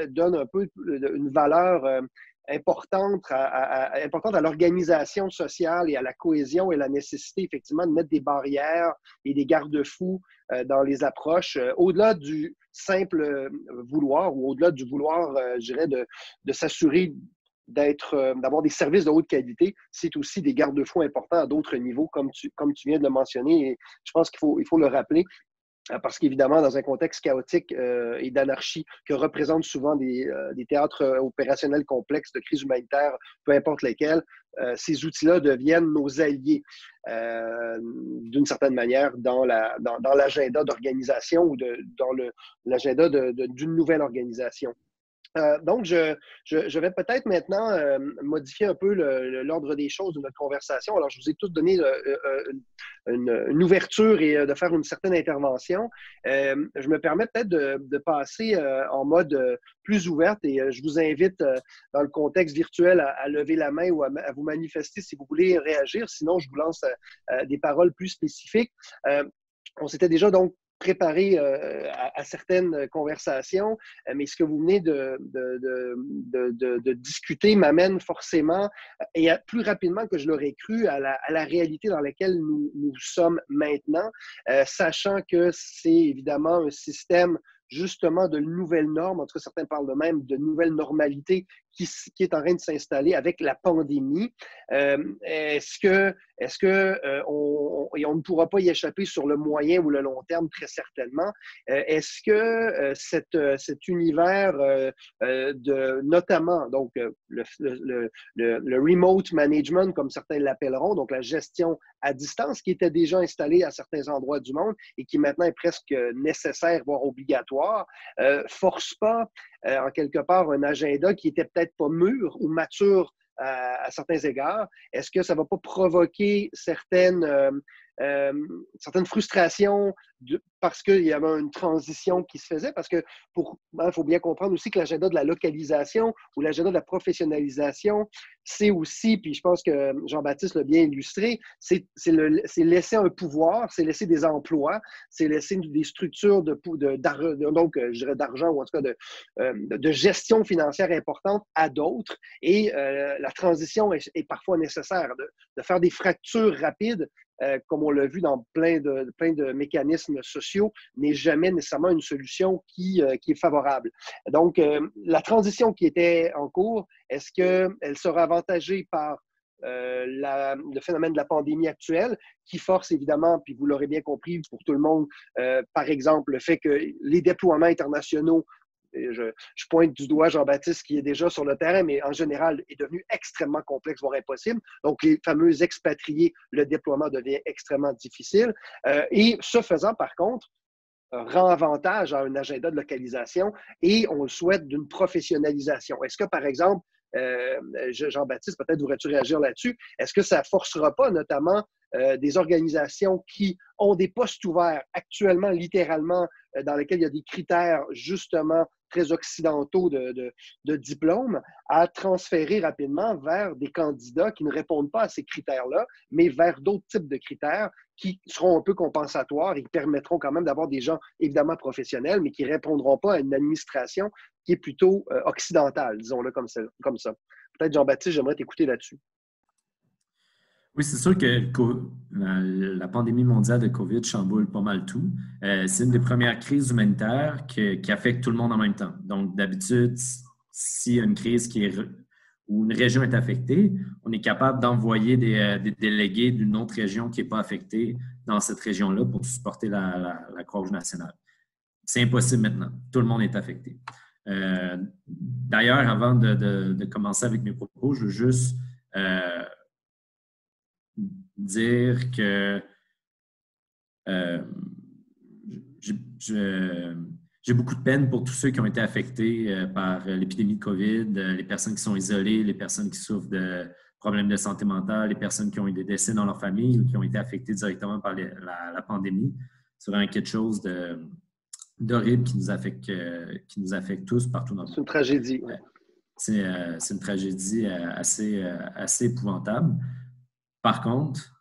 donne un peu une valeur importante à, importante à l'organisation sociale et à la cohésion et la nécessité effectivement de mettre des barrières et des garde-fous euh, dans les approches, euh, au-delà du simple euh, vouloir ou au-delà du vouloir, je dirais, de, de s'assurer d'être, d'avoir des services de haute qualité, c'est aussi des garde-fous importants à d'autres niveaux, comme tu, comme tu viens de le mentionner. Et je pense qu'il faut, il faut le rappeler. Euh, parce qu'évidemment, dans un contexte chaotique euh, et d'anarchie que représentent souvent des, euh, des, théâtres opérationnels complexes de crise humanitaire, peu importe lesquels, ces outils-là deviennent nos alliés d'une certaine manière dans l'agenda dans, dans d'organisation ou de, dans l'agenda d'une nouvelle organisation. Euh, donc, je, vais peut-être maintenant euh, modifier un peu l'ordre des choses de notre conversation. Alors, je vous ai tous donné euh, une, ouverture et de faire une certaine intervention. je me permets peut-être de, passer en mode plus ouverte et je vous invite dans le contexte virtuel à, lever la main ou à, vous manifester si vous voulez réagir. Sinon, je vous lance des paroles plus spécifiques. on s'était déjà donc préparer euh, à, certaines conversations, euh, mais ce que vous venez de, discuter m'amène forcément, euh, et plus rapidement que je l'aurais cru, à la, réalité dans laquelle nous, sommes maintenant, sachant que c'est évidemment un système justement de nouvelles normes, entre certains parlent de même de nouvelles normalités qui, est en train de s'installer avec la pandémie. est-ce que est-ce que euh, on, ne pourra pas y échapper sur le moyen ou le long terme très certainement euh, Est-ce que euh, cet univers de notamment donc le, le, remote management comme certains l'appelleront, donc la gestion à distance qui était déjà installée à certains endroits du monde et qui maintenant est presque nécessaire voire obligatoire, force pas en quelque part un agenda qui était peut-être pas mûr ou mature à, certains égards. Est-ce que ça ne va pas provoquer certaines, euh, euh, certaines frustrations parce qu'il y avait une transition qui se faisait? Parce que pour, il faut bien comprendre aussi que l'agenda de la localisation ou l'agenda de la professionnalisation, c'est aussi, puis je pense que Jean-Baptiste l'a bien illustré, c'est laisser un pouvoir, c'est laisser des emplois, c'est laisser des structures de, de, donc, euh, d'argent ou en tout cas de, euh, de gestion financière importante à d'autres. Et euh, la transition est, parfois nécessaire de, faire des fractures rapides comme on l'a vu dans plein de, plein de mécanismes sociaux, n'est jamais nécessairement une solution qui, qui est favorable. Donc, la transition qui était en cours, est-ce qu'elle sera avantagée par euh, le phénomène de la pandémie actuelle, qui force évidemment, puis vous l'aurez bien compris pour tout le monde, euh, par exemple, le fait que les déploiements internationaux, je, pointe du doigt Jean-Baptiste qui est déjà sur le terrain, mais en général est devenu extrêmement complexe, voire impossible. Donc, les fameux expatriés, le déploiement devient extrêmement difficile. Euh, et ce faisant, par contre, rend avantage à un agenda de localisation et on le souhaite d'une professionnalisation. Est-ce que, par exemple, euh, Jean-Baptiste, peut-être voudrais-tu réagir là-dessus. Est-ce que ça ne forcera pas notamment euh, des organisations qui ont des postes ouverts actuellement, littéralement, dans lesquels il y a des critères justement très occidentaux de, de, diplôme, à transférer rapidement vers des candidats qui ne répondent pas à ces critères-là, mais vers d'autres types de critères qui seront un peu compensatoires et qui permettront quand même d'avoir des gens évidemment professionnels, mais qui ne répondront pas à une administration qui est plutôt euh, occidentale, disons-le comme ça. Comme ça. Peut-être, Jean-Baptiste, j'aimerais t'écouter là-dessus. Oui, c'est sûr que la, pandémie mondiale de COVID chamboule pas mal tout. Euh, c'est une des premières crises humanitaires qui affecte tout le monde en même temps. Donc, d'habitude, s'il y a une crise qui est, où une région est affectée, on est capable d'envoyer des, euh, délégués d'une autre région qui n'est pas affectée dans cette région-là pour supporter la, Croix-Rouge nationale. C'est impossible maintenant. Tout le monde est affecté. Euh, d'ailleurs, avant de, commencer avec mes propos, je veux juste dire que euh, j'ai beaucoup de peine pour tous ceux qui ont été affectés euh, par l'épidémie de COVID, euh, les personnes qui sont isolées, les personnes qui souffrent de problèmes de santé mentale, les personnes qui ont eu des décès dans leur famille ou qui ont été affectées directement par la, pandémie. C'est vraiment quelque chose d'horrible qui nous affecte qui nous affecte tous partout dans le monde. C'est une tragédie. C'est une tragédie assez, assez épouvantable. Par contre,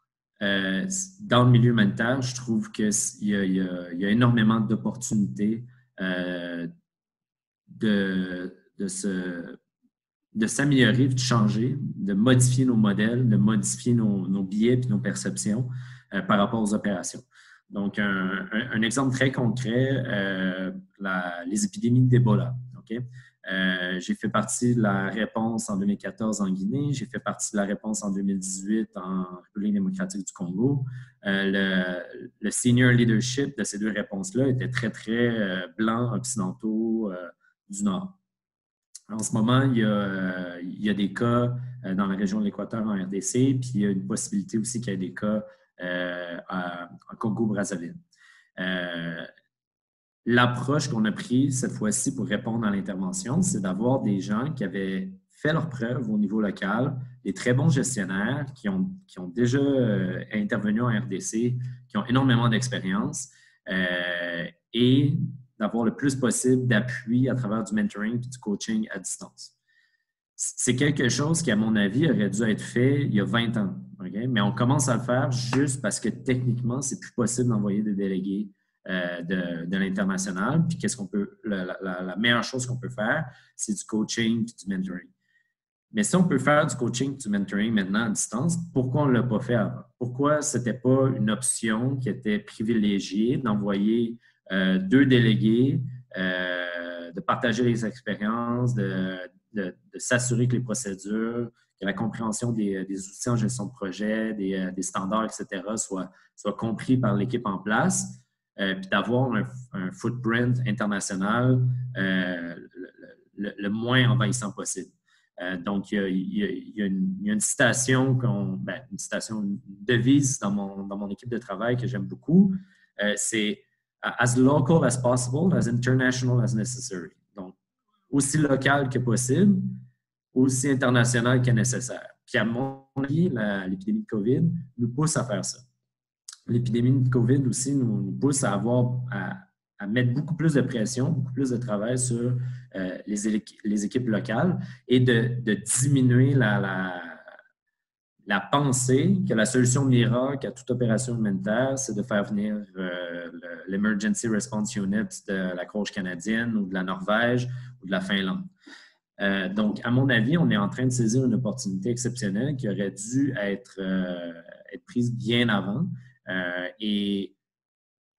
euh, dans le milieu humanitaire, je trouve qu'il y, a énormément d'opportunités euh, de, de s'améliorer, de changer, de modifier nos modèles, de modifier nos, nos biais et nos perceptions euh, par rapport aux opérations. Donc, un, exemple très concret, les épidémies d'Ebola. OK? Euh, j'ai fait partie de la réponse en 2014 en Guinée, j'ai fait partie de la réponse en 2018 en République démocratique du Congo. Euh, le, senior leadership de ces deux réponses-là était très, très euh, blanc, occidentaux du Nord. En ce moment, il y a, il y a des cas dans la région de l'Équateur en RDC, puis il y a une possibilité aussi qu'il y ait des cas en Congo-Brazzaville l'approche qu'on a prise cette fois-ci pour répondre à l'intervention, c'est d'avoir des gens qui avaient fait leurs preuves au niveau local, des très bons gestionnaires qui ont, déjà euh, intervenu en RDC, qui ont énormément d'expérience euh, et d'avoir le plus possible d'appui à travers du mentoring et du coaching à distance. C'est quelque chose qui, à mon avis, aurait dû être fait il y a 20 ans. Mais on commence à le faire juste parce que techniquement, c'est plus possible d'envoyer des délégués euh, de, l'international. Puis qu'est-ce qu'on peut, la, meilleure chose qu'on peut faire, c'est du coaching et du mentoring. Mais si on peut faire du coaching, du mentoring maintenant à distance, pourquoi on ne l'a pas fait avant? Pourquoi ce n'était pas une option qui était privilégiée d'envoyer euh, deux délégués, euh, de partager les expériences, de, s'assurer que les procédures, que la compréhension des, outils en gestion de projet, des, euh, standards, etc., soient, soit compris par l'équipe en place, puis d'avoir un, footprint international le moins envahissant possible. Euh, donc, il y, a, une, citation, ben, une citation, une devise dans mon, dans mon équipe de travail que j'aime beaucoup. Euh, c'est As local as possible, as international as necessary. Donc, aussi local que possible, aussi international que nécessaire. Puis, à mon avis, l'épidémie de COVID nous pousse à faire ça. L'épidémie de COVID aussi nous, pousse à avoir, à mettre beaucoup plus de pression, beaucoup plus de travail sur euh, les, équipes locales et de, diminuer la, pensée que la solution miracle à toute opération humanitaire, c'est de faire venir euh, l'Emergency Response Unit de la Croche canadienne ou de la Norvège ou de la Finlande. Euh, donc, à mon avis, on est en train de saisir une opportunité exceptionnelle qui aurait dû être prise bien avant. Et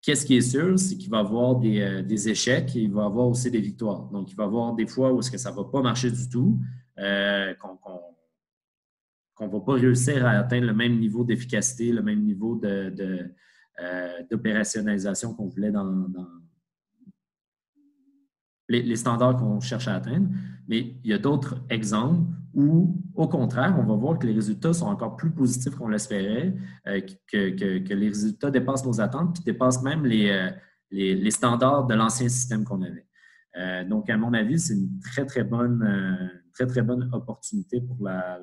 Qu'est-ce qui est sûr, c'est qu'il va y avoir euh, des, échecs et il va y avoir aussi des victoires. Donc, il va y avoir des fois où est-ce que ça ne va pas marcher du tout, euh, qu'on ne va pas réussir à atteindre le même niveau d'efficacité, le même niveau d'opérationnalisation qu'on voulait dans, les, standards qu'on cherche à atteindre. Mais il y a d'autres exemples où, au contraire, on va voir que les résultats sont encore plus positifs qu'on l'espérait, euh, que, les résultats dépassent nos attentes, puis dépassent même les, euh, standards de l'ancien système qu'on avait. Euh, donc, à mon avis, c'est une très, très bonne, très, très bonne opportunité pour la,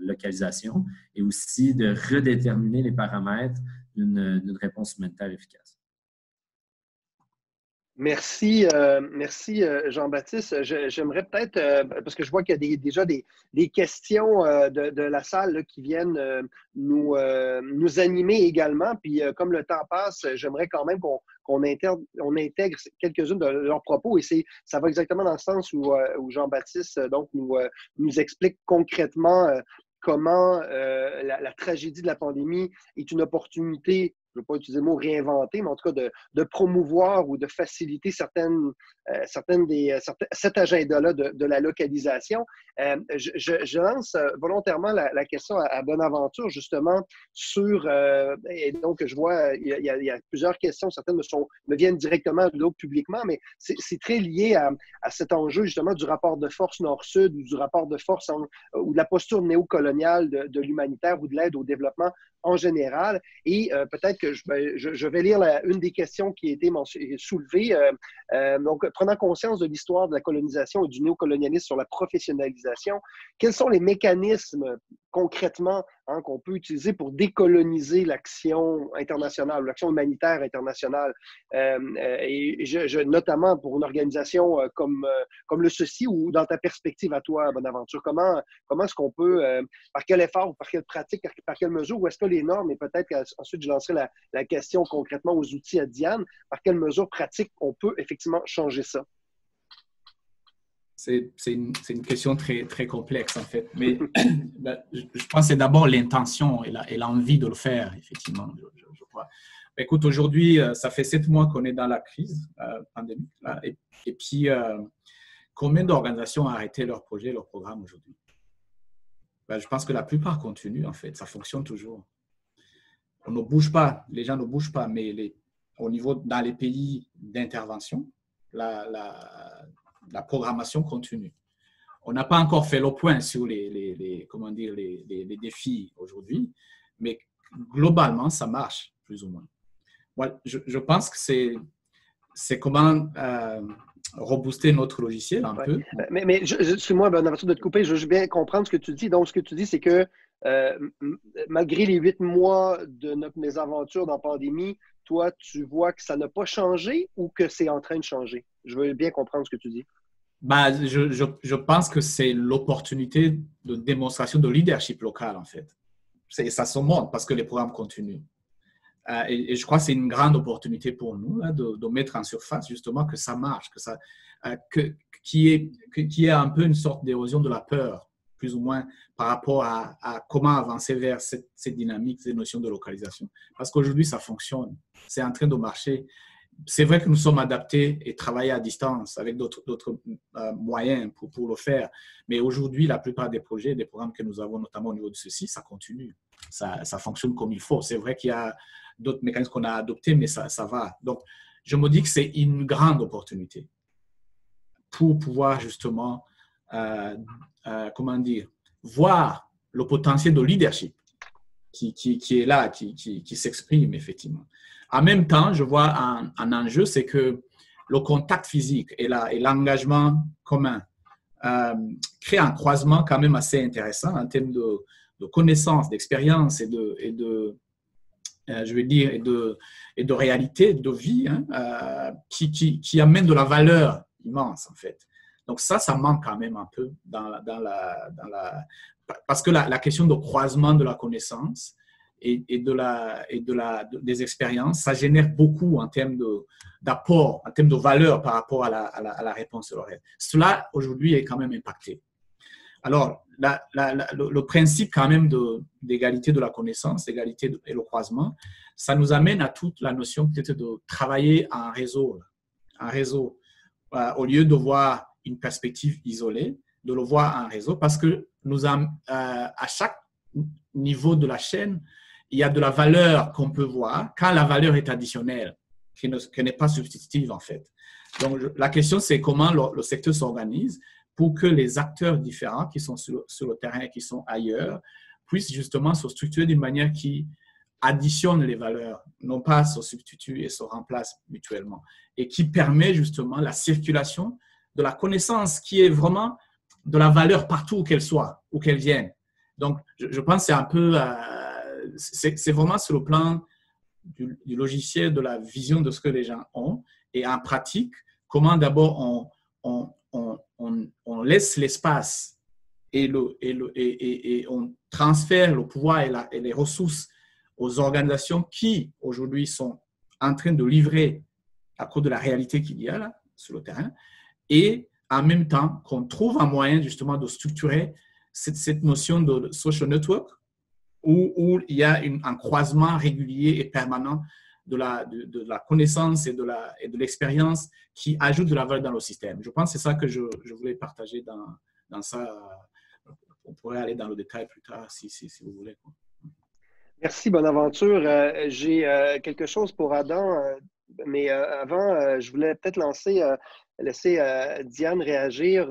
localisation et aussi de redéterminer les paramètres d'une réponse humanitaire efficace. Merci, euh, merci euh, Jean-Baptiste. J'aimerais peut-être, euh, parce que je vois qu'il y a déjà des, questions de, la salle qui viennent nous, nous animer également. Puis comme le temps passe, j'aimerais quand même qu'on intègre, intègre quelques-unes de leurs propos. Et ça va exactement dans le sens où, Jean-Baptiste donc nous, nous explique concrètement comment la, tragédie de la pandémie est une opportunité je ne veux pas utiliser le mot réinventer, mais en tout cas de, promouvoir ou de faciliter certaines, euh, certaines des, euh, cet agenda-là de, la localisation. Euh, je, lance volontairement la, question à, Bonaventure, justement, sur, et donc je vois, il y, a, plusieurs questions, certaines me, sont, me viennent directement de l'autre publiquement, mais c'est très lié à, cet enjeu, justement, du rapport de force nord-sud ou du rapport de force ou de la posture néocoloniale de, de l'humanitaire ou de l'aide au développement en général. Et peut-être ben, je, vais lire une des questions qui a été soulevée. Euh, euh, donc, prenant conscience de l'histoire de la colonisation et du néocolonialisme sur la professionnalisation, quels sont les mécanismes concrètement hein, qu'on peut utiliser pour décoloniser l'action internationale, l'action humanitaire internationale, euh, euh, et notamment pour une organisation euh, comme, comme le ceci ou dans ta perspective à toi, Bonaventure, comment, comment est-ce qu'on peut, par quel effort ou par quelle pratique, par, quelle mesure, ou est-ce que les normes, et peut-être qu'ensuite je lancerai la, la question concrètement aux outils à Diane, par quelle mesure pratique on peut effectivement changer ça? C'est une, une, question très, très complexe, en fait. Mais ben, je, pense que c'est d'abord l'intention et l'envie de le faire, effectivement, je, crois. Écoute, aujourd'hui, euh, ça fait sept mois qu'on est dans la crise euh, pandémique. et, puis, euh, combien d'organisations ont arrêté leur projet, leur programme aujourd'hui? Ben, Je pense que la plupart continuent, en fait. Ça fonctionne toujours. On ne bouge pas, les gens ne bougent pas, mais les, au niveau, dans les pays d'intervention, la la programmation continue. On n'a pas encore fait le point sur les, les, comment dire, les, les défis aujourd'hui, mais globalement, ça marche plus ou moins. Moi, je, je pense que c'est c'est comment rebooster notre logiciel un peu. Mais, mais excuse-moi, Bonaventure, de te couper, je veux bien comprendre ce que tu dis. Donc, ce que tu dis, c'est que malgré les huit mois de notre mésaventure dans la pandémie, toi, tu vois que ça n'a pas changé ou que c'est en train de changer? Je veux bien comprendre ce que tu dis. Bah, je, je, je pense que c'est l'opportunité de démonstration de leadership local, en fait. Ça se montre parce que les programmes continuent. Euh, et, je crois que c'est une grande opportunité pour nous de, de, mettre en surface justement que ça marche, que ça, euh, que, qui est, qui un peu une sorte d'érosion de la peur, plus ou moins par rapport à, à comment avancer vers cette, cette, dynamique, ces notions de localisation. Parce qu'aujourd'hui, ça fonctionne, c'est en train de marcher. C'est vrai que nous sommes adaptés et travaillons à distance avec d'autres euh, moyens pour, le faire. Mais aujourd'hui, la plupart des projets, des programmes que nous avons, notamment au niveau de ceci, ça continue. Ça, fonctionne comme il faut. C'est vrai qu'il y a d'autres mécanismes qu'on a adoptés, mais ça, ça va. Donc, je me dis que c'est une grande opportunité pour pouvoir justement, euh, euh, comment dire, voir le potentiel de leadership qui, est là, qui, s'exprime effectivement. En même temps, je vois un, enjeu, c'est que le contact physique et l'engagement commun euh, crée un croisement quand même assez intéressant en termes de, connaissances, d'expérience et de, euh, je veux dire, et de, réalité, de vie, hein, euh, qui, amène de la valeur immense, en fait. Donc ça, ça manque quand même un peu dans la parce que la, question de croisement de la connaissance et, de la, de des expériences, ça génère beaucoup en termes d'apport, en termes de valeur par rapport à la, réponse oreille. Cela, aujourd'hui, est quand même impacté. Alors, le, principe quand même d'égalité de, la connaissance, d'égalité et le croisement, ça nous amène à toute la notion peut-être de travailler en réseau, en réseau, euh, au lieu de voir une perspective isolée, de le voir en réseau, parce que nous euh, à chaque niveau de la chaîne, il y a de la valeur qu'on peut voir quand la valeur est additionnelle, qui n'est pas substitutive en fait. Donc la question c'est comment le, secteur s'organise pour que les acteurs différents qui sont sur, le terrain et qui sont ailleurs puissent justement se structurer d'une manière qui additionne les valeurs, non pas se substitue et se remplace mutuellement, et qui permet justement la circulation de la connaissance qui est vraiment de la valeur partout où qu'elle soit, où qu'elle vienne. Donc, je, pense que c'est un peu, euh, c'est vraiment sur le plan du, logiciel, de la vision de ce que les gens ont, et en pratique, comment d'abord on, on, on, on, laisse l'espace et, le, et, le, et, et, on transfère le pouvoir et, la, et les ressources aux organisations qui, aujourd'hui, sont en train de livrer à cause de la réalité qu'il y a là, sur le terrain, et en même temps qu'on trouve un moyen justement de structurer cette, notion de social network où, il y a un croisement régulier et permanent de la, connaissance et de, l'expérience qui ajoute de la valeur dans le système. Je pense que c'est ça que je, voulais partager dans, ça. On pourrait aller dans le détail plus tard si, vous voulez. Merci, Bonaventure. Euh, j'ai euh, quelque chose pour Adam, euh, mais euh, avant, je voulais peut-être lancer euh, laisser Diane réagir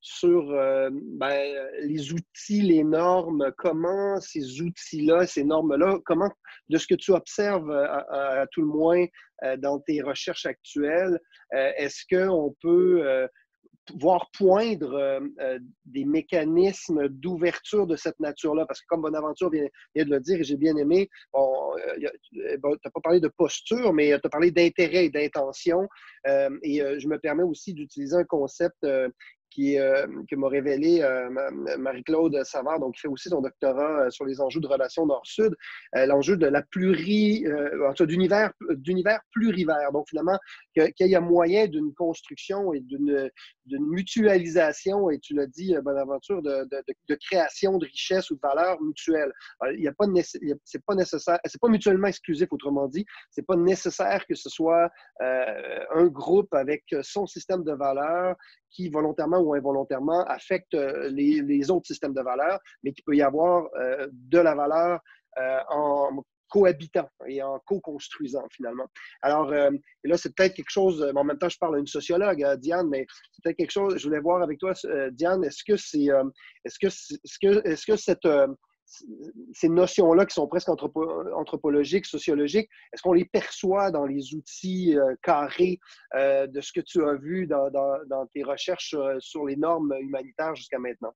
sur ben, les outils, les normes, comment ces outils-là, ces normes-là, comment, de ce que tu observes à, à tout le moins dans tes recherches actuelles, est-ce qu'on peut voir poindre euh, euh, des mécanismes d'ouverture de cette nature-là. Parce que comme Bonaventure vient, de le dire, et j'ai bien aimé, bon, euh, tu n'as pas parlé de posture, mais tu as parlé d'intérêt et d'intention. et je me permets aussi d'utiliser un concept qui, euh, que m'a révélé euh, Marie-Claude Savard, donc qui fait aussi son doctorat euh, sur les enjeux de relations Nord-Sud, l'enjeu de la pluri, d'univers, d'univers plurivers. Donc finalement, qu'il y a moyen d'une construction et d'une, mutualisation, et tu l'as dit, Bonaventure, de, de, création de richesse ou de valeur mutuelle. il y a pas c'est pas nécessaire, c'est pas mutuellement exclusif, autrement dit, c'est pas nécessaire que ce soit un groupe avec son système de valeurs qui volontairement ou involontairement affecte euh, les, autres systèmes de valeurs, mais qu'il peut y avoir euh, de la valeur euh, en cohabitant et en co-construisant finalement. Alors là, c'est peut-être quelque chose, en même temps, je parle à une sociologue, Diane, mais c'est peut-être quelque chose, je voulais voir avec toi, Diane, est-ce que c'est, est-ce que, est-ce que, est-ce que cette, ces notions-là qui sont presque anthropologiques, sociologiques, est-ce qu'on les perçoit dans les outils euh, carrés euh, de ce que tu as vu dans, tes recherches sur les normes humanitaires jusqu'à maintenant?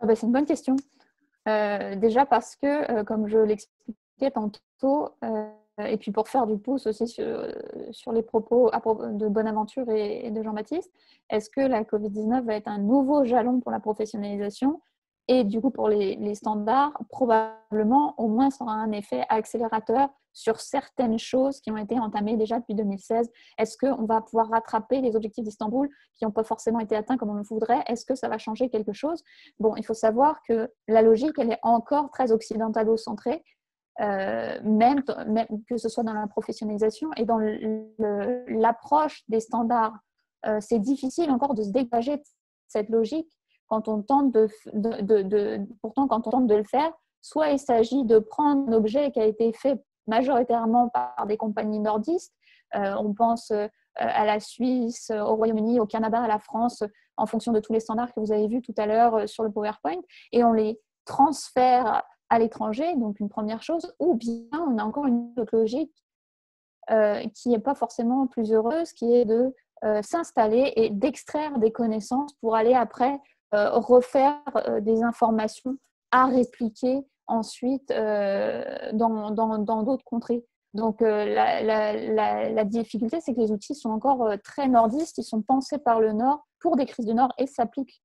Ah ben, c'est une bonne question. déjà parce que, comme je l'expliquais tantôt, et puis pour faire du pouce aussi sur, les propos de Bonaventure et, de Jean-Baptiste, est-ce que la COVID-19 va être un nouveau jalon pour la professionnalisation et du coup pour les, standards Probablement, au moins, ça aura un effet accélérateur sur certaines choses qui ont été entamées déjà depuis 2016. Est-ce qu'on va pouvoir rattraper les objectifs d'Istanbul qui n'ont pas forcément été atteints comme on le voudrait? Est-ce que ça va changer quelque chose? Bon, il faut savoir que la logique, elle est encore très occidentalo-centrée euh, même, que ce soit dans la professionnalisation et dans l'approche des standards. Euh, c'est difficile encore de se dégager de cette logique quand on tente de, pourtant quand on tente de le faire, soit il s'agit de prendre un objet qui a été fait majoritairement par des compagnies nordistes, euh, on pense à la Suisse, au Royaume-Uni, au Canada, à la France, en fonction de tous les standards que vous avez vus tout à l'heure sur le PowerPoint, et on les transfère à l'étranger, donc une première chose, ou bien on a encore une autre logique euh, qui n'est pas forcément plus heureuse, qui est de euh, s'installer et d'extraire des connaissances pour aller après euh, refaire des informations à répliquer ensuite dans d'autres contrées. Donc la, la, la, difficulté, c'est que les outils sont encore très nordistes, ils sont pensés par le Nord pour des crises du Nord et s'appliquent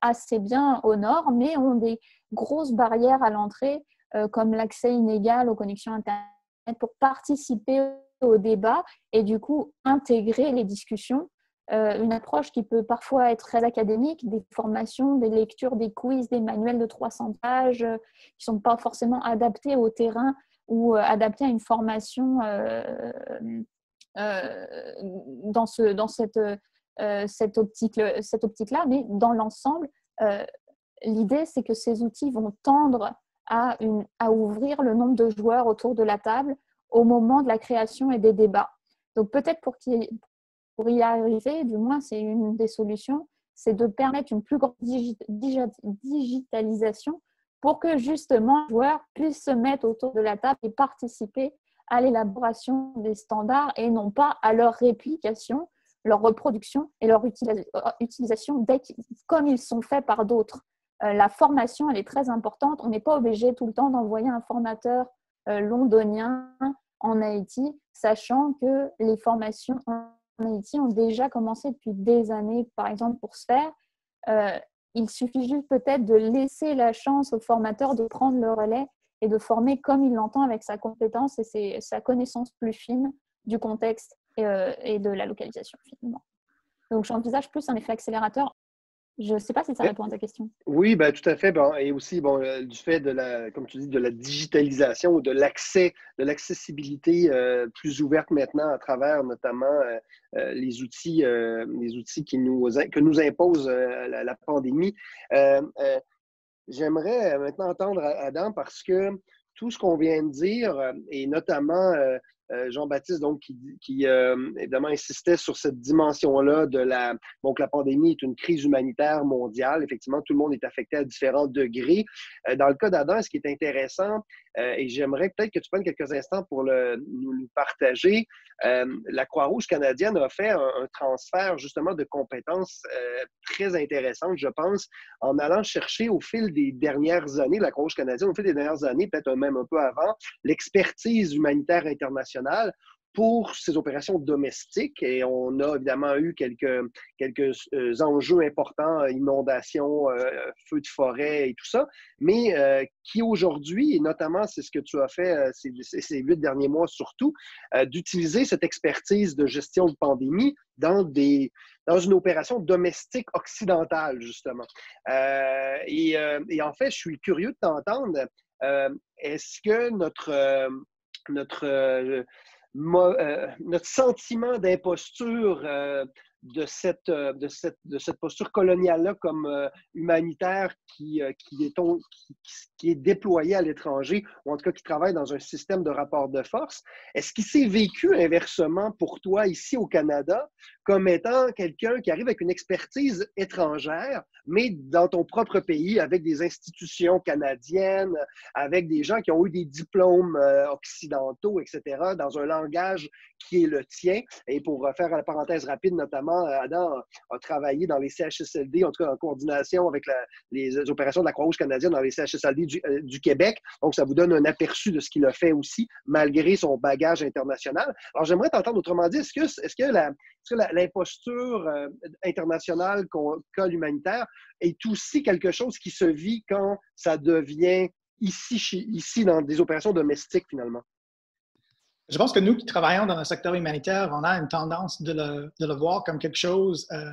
assez bien au Nord, mais ont des grosses barrières à l'entrée, euh, comme l'accès inégal aux connexions Internet, pour participer au débat et du coup intégrer les discussions. Euh, une approche qui peut parfois être très académique, des formations, des lectures, des quiz, des manuels de 300 pages euh, qui ne sont pas forcément adaptés au terrain ou adaptés à une formation dans, ce, dans cette, cette optique-là, cette optique mais dans l'ensemble, l'idée, c'est que ces outils vont tendre à, ouvrir le nombre de joueurs autour de la table au moment de la création et des débats. Donc peut-être pour, pour y arriver, du moins c'est une des solutions, c'est de permettre une plus grande digitalisation pour que justement les joueurs puissent se mettre autour de la table et participer à l'élaboration des standards et non pas à leur réplication, leur reproduction et leur utilisation comme ils sont faits par d'autres. Euh, la formation, elle est très importante. On n'est pas obligé tout le temps d'envoyer un formateur euh, londonien en Haïti, sachant que les formations Haïti ont déjà commencé depuis des années, par exemple, pour se faire. Euh, il suffit juste peut-être de laisser la chance au formateur de prendre le relais et de former comme il l'entend avec sa compétence et sa connaissance plus fine du contexte et, de la localisation finalement. Donc j'envisage plus un effet accélérateur je ne sais pas si ça répond à ta question. Oui, ben, tout à fait. Bon, et aussi, bon, euh, du fait de la, comme tu dis, de la digitalisation ou de l'accès, de l'accessibilité euh, plus ouverte maintenant à travers notamment euh, les outils, les outils qui nous, que nous impose la, la, pandémie. J'aimerais maintenant entendre Adam parce que tout ce qu'on vient de dire, et notamment Jean-Baptiste, donc, qui, euh, évidemment insistait sur cette dimension-là de la. Donc, la pandémie est une crise humanitaire mondiale. Effectivement, tout le monde est affecté à différents degrés. Euh, dans le cas d'Adam, ce qui est intéressant, et j'aimerais peut-être que tu prennes quelques instants pour le, nous, le partager, la Croix-Rouge canadienne a fait un, transfert justement de compétences très intéressantes, je pense, en allant chercher au fil des dernières années, la Croix-Rouge canadienne, au fil des dernières années, peut-être même un peu avant, l'expertise humanitaire internationale pour ces opérations domestiques. Et on a évidemment eu quelques, quelques euh, enjeux importants, inondations, euh, feux de forêt et tout ça, mais euh, qui aujourd'hui, et notamment c'est ce que tu as fait ces, huit derniers mois surtout, d'utiliser cette expertise de gestion de pandémie dans, des, dans une opération domestique occidentale, justement. Et, en fait, je suis curieux de t'entendre. Est-ce que notre notre, euh, euh, notre sentiment d'imposture euh, de cette, euh, de cette, de cette posture coloniale-là comme euh, humanitaire qui, euh, qui, est, qui, est déployée à l'étranger, ou en tout cas qui travaille dans un système de rapport de force. Est-ce qu'il s'est vécu inversement pour toi ici au Canada comme étant quelqu'un qui arrive avec une expertise étrangère, mais dans ton propre pays, avec des institutions canadiennes, avec des gens qui ont eu des diplômes occidentaux, etc., dans un langage qui est le tien? Et pour faire la parenthèse rapide, notamment, Adam a, travaillé dans les CHSLD, en tout cas en coordination avec les opérations de la Croix-Rouge canadienne dans les CHSLD euh, du, Québec. Donc, ça vous donne un aperçu de ce qu'il a fait aussi, malgré son bagage international. Alors, j'aimerais t'entendre autrement dit, est-ce que, est-ce que l'imposture euh, internationale qu'a l'humanitaire est aussi quelque chose qui se vit quand ça devient ici, ici dans des opérations domestiques, finalement? Je pense que nous qui travaillons dans le secteur humanitaire, on a une tendance de le, voir comme quelque chose euh,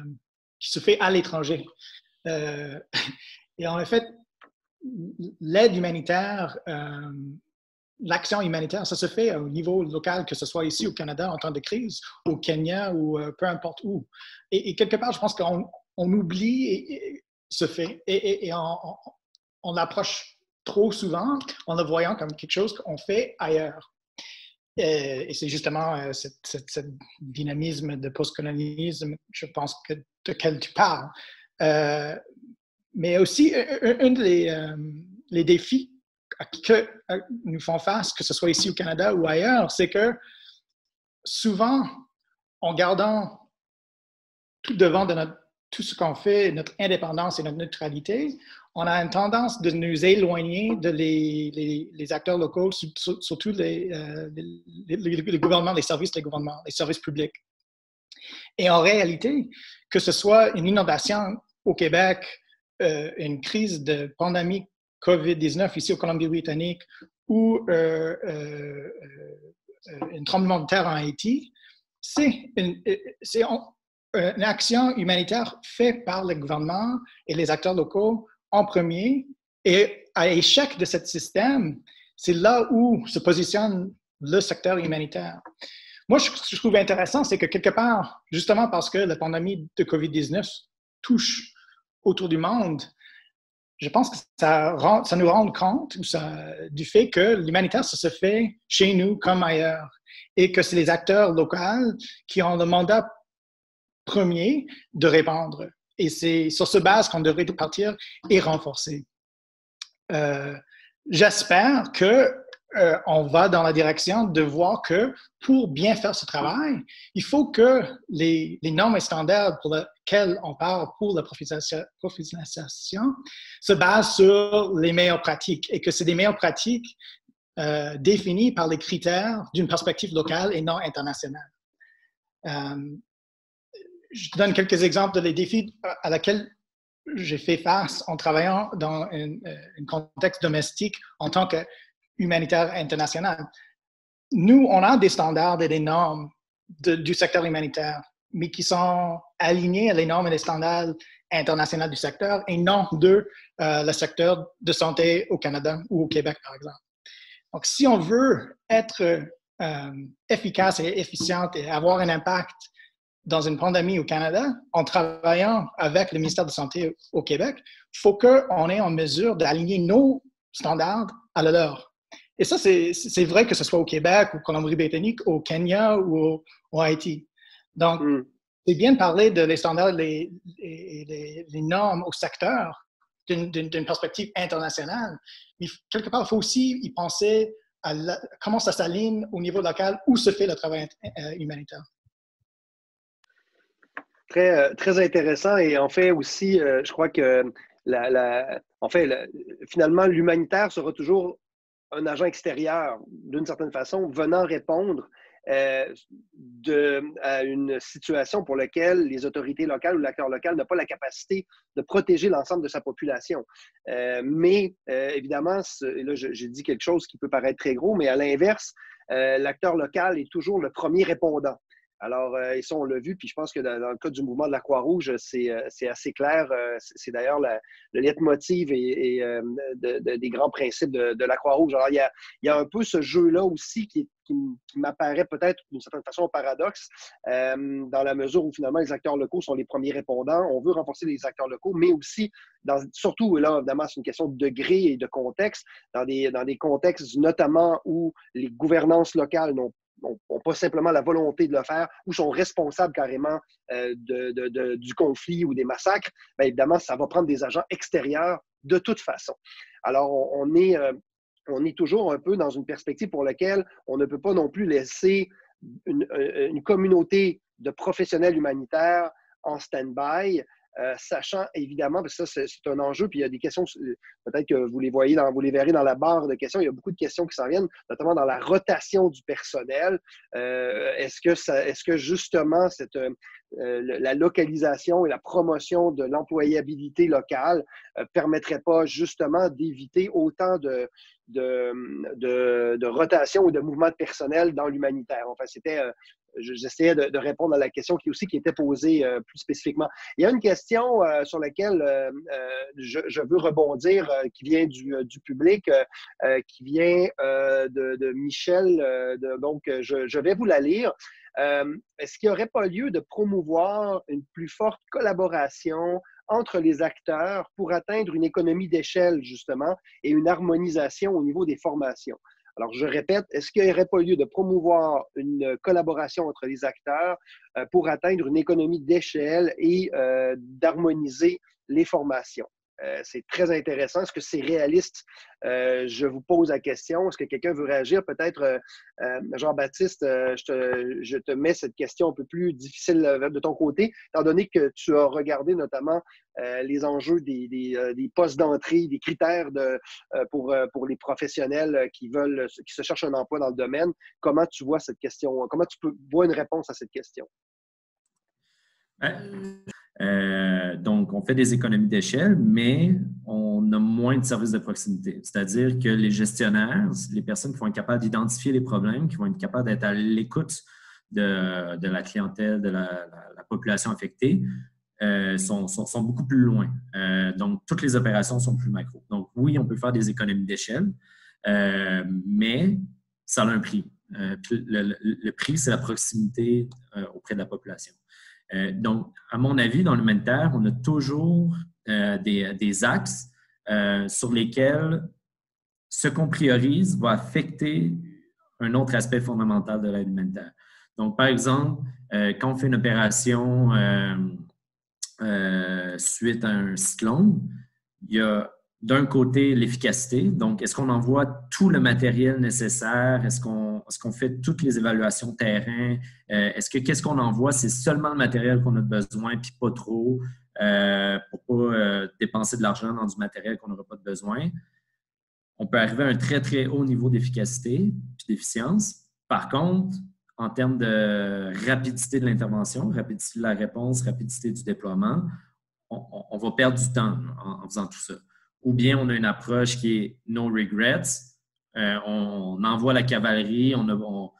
qui se fait à l'étranger. Euh, et en fait, l'aide humanitaire, euh, l'action humanitaire, ça se fait au niveau local, que ce soit ici au Canada en temps de crise, au Kenya ou peu importe où. Et, quelque part, je pense qu'on oublie ce fait et, on, on l'approche trop souvent en le voyant comme quelque chose qu'on fait ailleurs. Euh, et c'est justement euh, ce dynamisme de postcolonialisme, je pense, que, de quel tu parles. Euh, mais aussi, un des les défis que nous font face, que ce soit ici au Canada ou ailleurs, c'est que souvent, en gardant tout devant de notre, tout ce qu'on fait, notre indépendance et notre neutralité, on a une tendance de nous éloigner de les, acteurs locaux, surtout euh, les, les, gouvernements, les services des gouvernements, les services publics. Et en réalité, que ce soit une inondation au Québec, euh, une crise de pandémie COVID-19 ici au Colombie-Britannique ou euh, un tremblement de terre en Haïti, c'est une, une action humanitaire faite par le gouvernement et les acteurs locaux en premier. Et à l'échec de ce système, c'est là où se positionne le secteur humanitaire. Moi, ce que je trouve intéressant, c'est que quelque part, justement parce que la pandémie de COVID-19 touche autour du monde, je pense que ça nous rend compte du fait que l'humanitaire, ça se fait chez nous comme ailleurs et que c'est les acteurs locaux qui ont le mandat premier de répondre. Et c'est sur ce base qu'on devrait partir et renforcer. Euh, j'espère que euh, on va dans la direction de voir que pour bien faire ce travail, il faut que les, normes et standards pour lesquels on parle pour la professionnalisation se basent sur les meilleures pratiques et que c'est des meilleures pratiques euh, définies par les critères d'une perspective locale et non internationale je te donne quelques exemples des défis à laquelle j'ai fait face en travaillant dans un, contexte domestique en tant que humanitaire international. Nous, on a des standards et des normes du secteur humanitaire, mais qui sont alignés à les normes et les standards internationaux du secteur et non de euh, le secteur de santé au Canada ou au Québec, par exemple. Donc, si on veut être euh, efficace et efficiente et avoir un impact dans une pandémie au Canada, en travaillant avec le ministère de la Santé au Québec, il faut qu'on ait en mesure d'aligner nos standards à la leur. Et ça, c'est vrai que ce soit au Québec, ou Colombie-Britannique, au Kenya ou au, Haïti. Donc, hmm. c'est bien de parler de les standards et les, les, normes au secteur d'une perspective internationale. Mais quelque part, il faut aussi y penser à comment ça s'aligne au niveau local, où se fait le travail euh, humanitaire. Très, euh, très intéressant et en fait aussi, euh, je crois que en fait, finalement, l'humanitaire sera toujours un agent extérieur, d'une certaine façon, venant répondre euh, à une situation pour laquelle les autorités locales ou l'acteur local n'a pas la capacité de protéger l'ensemble de sa population. mais évidemment, là j'ai dit quelque chose qui peut paraître très gros, mais à l'inverse, l'acteur local est toujours le premier répondant. Alors, euh, et ça, on l'a vu, puis je pense que dans, le cas du mouvement de la Croix-Rouge, c'est euh, assez clair. Euh, c'est d'ailleurs le leitmotiv et, et des grands principes de, la Croix-Rouge. Alors, il y, a, y, a, un peu ce jeu-là aussi qui, qui, m'apparaît peut-être d'une certaine façon paradoxe, dans la mesure où finalement les acteurs locaux sont les premiers répondants. On veut renforcer les acteurs locaux, mais aussi, dans, surtout, là, évidemment, c'est une question de degré et de contexte, dans des, dans des contextes notamment où les gouvernances locales n'ont n'ont pas simplement la volonté de le faire ou sont responsables carrément euh, du conflit ou des massacres, bien évidemment, ça va prendre des agents extérieurs de toute façon. Alors, on, est, euh, on est toujours un peu dans une perspective pour laquelle on ne peut pas non plus laisser une, une communauté de professionnels humanitaires en stand-by euh, sachant évidemment, parce que ça, c'est un enjeu, puis il y a des questions, peut-être que vous les voyez, dans, vous les verrez dans la barre de questions, il y a beaucoup de questions qui s'en viennent, notamment dans la rotation du personnel. Euh, est-ce que, est-ce que justement cette, euh, la localisation et la promotion de l'employabilité locale ne permettrait pas justement d'éviter autant de, de, rotation ou de mouvement de personnel dans l'humanitaire. Enfin, c'était j'essayais de, répondre à la question qui aussi qui était posée euh, plus spécifiquement. Il y a une question euh, sur laquelle euh, je, veux rebondir qui vient du, public, qui vient de, Michel. donc, je, vais vous la lire. Est-ce qu'il n'y aurait pas lieu de promouvoir une plus forte collaboration entre les acteurs pour atteindre une économie d'échelle, justement, et une harmonisation au niveau des formations? Alors, je répète, est-ce qu'il n'y aurait pas lieu de promouvoir une collaboration entre les acteurs euh, pour atteindre une économie d'échelle et euh, d'harmoniser les formations? Euh, c'est très intéressant. Est-ce que c'est réaliste? Euh, je vous pose la question. Est-ce que quelqu'un veut réagir? Peut-être, euh, Jean-Baptiste, je te, mets cette question un peu plus difficile de ton côté, étant donné que tu as regardé notamment les enjeux des, postes d'entrée, des critères de, pour, pour les professionnels qui veulent, qui se cherchent un emploi dans le domaine. Comment tu vois cette question? Comment tu peux voir une réponse à cette question? Euh, donc, on fait des économies d'échelle, mais on a moins de services de proximité. C'est-à-dire que les gestionnaires, les personnes qui vont être capables d'identifier les problèmes, qui vont être capables d'être à l'écoute de, la clientèle, de la, population affectée, euh, sont, beaucoup plus loin. Euh, donc, toutes les opérations sont plus macro. Donc, oui, on peut faire des économies d'échelle, mais ça a un prix. le prix, c'est la proximité auprès de la population. Euh, donc, à mon avis, dans l'humanitaire, on a toujours euh, des, axes euh, sur lesquels ce qu'on priorise va affecter un autre aspect fondamental de l'aide humanitaire. Donc, par exemple, quand on fait une opération suite à un cyclone, il y a d'un côté l'efficacité. Donc, est-ce qu'on envoie tout le matériel nécessaire? Est-ce qu'on est fait toutes les évaluations terrain? Euh, est-ce que qu'est-ce qu'on envoie, c'est seulement le matériel qu'on a besoin, puis pas trop, euh, pour pas euh, dépenser de l'argent dans du matériel qu'on n'aura pas de besoin? On peut arriver à un très, très haut niveau d'efficacité puis d'efficience. Par contre, en termes de rapidité de l'intervention, rapidité de la réponse, rapidité du déploiement, on, va perdre du temps en faisant tout ça ou bien on a une approche qui est no regrets. Euh, on, envoie la cavalerie, on,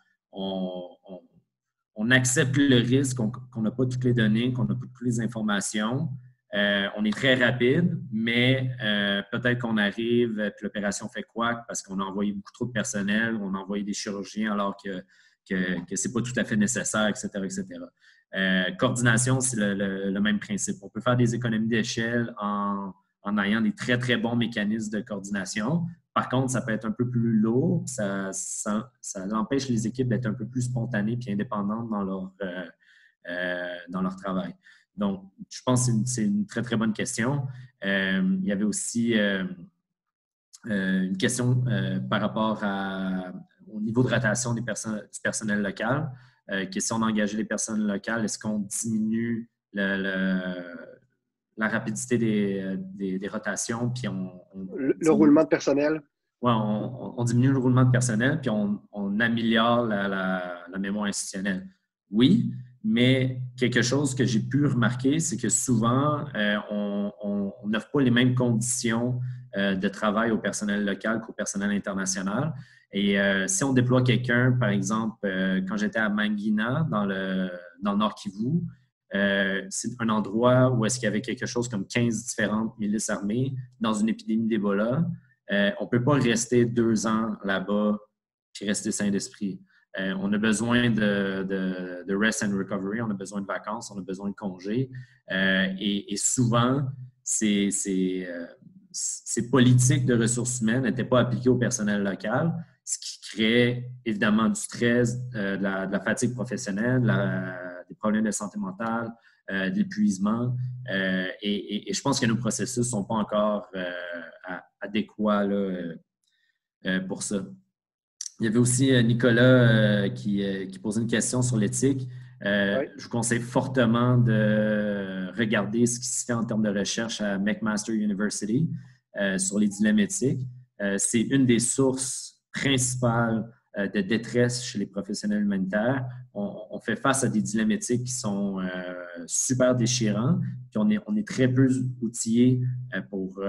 accepte le risque qu'on n'a pas toutes les données, qu'on n'a pas toutes les informations. Euh, on est très rapide, mais euh, peut-être qu'on arrive, puis l'opération fait quoi? Parce qu'on a envoyé beaucoup trop de personnel, on a envoyé des chirurgiens alors que, que, ce n'est pas tout à fait nécessaire, etc. etc. coordination, c'est le, même principe. On peut faire des économies d'échelle en, en ayant des très, très bons mécanismes de coordination. Par contre, ça peut être un peu plus lourd. Ça, ça, empêche les équipes d'être un peu plus spontanées et indépendantes dans leur, euh, euh, dans leur travail. Donc, je pense que c'est une, très, très bonne question. Euh, il y avait aussi une question par rapport au niveau de rotation du personnel local. question d'engager les personnes locales, est-ce qu'on diminue le la rapidité des, rotations, puis on... le, roulement de personnel. Oui, on, diminue le roulement de personnel, puis on, améliore la, mémoire institutionnelle. Oui, mais quelque chose que j'ai pu remarquer, c'est que souvent, euh, on n'offre pas les mêmes conditions euh, de travail au personnel local qu'au personnel international. Et si on déploie quelqu'un, par exemple, quand j'étais à Manguina, dans le, dans le Nord Kivu, c'est un endroit où est-ce qu'il y avait quelque chose comme 15 différentes milices armées dans une épidémie d'Ebola. on ne peut pas rester deux ans là-bas puis rester sain d'esprit. Euh, on a besoin de, rest and recovery, on a besoin de vacances, on a besoin de congés. Euh, et, souvent, ces, euh, ces, politiques de ressources humaines n'étaient pas appliquées au personnel local, ce qui crée évidemment du stress, de la, fatigue professionnelle, des problèmes de santé mentale, de l'épuisement. Et, je pense que nos processus ne sont pas encore adéquats pour ça. Il y avait aussi euh, Nicolas euh, euh, qui, posait une question sur l'éthique. Je vous conseille fortement de regarder ce qui se fait en termes de recherche à McMaster University sur les dilemmes éthiques. C'est une des sources principales de détresse chez les professionnels humanitaires. On, fait face à des dilemmes éthiques qui sont super déchirants, puis on est, on est très peu outillés pour,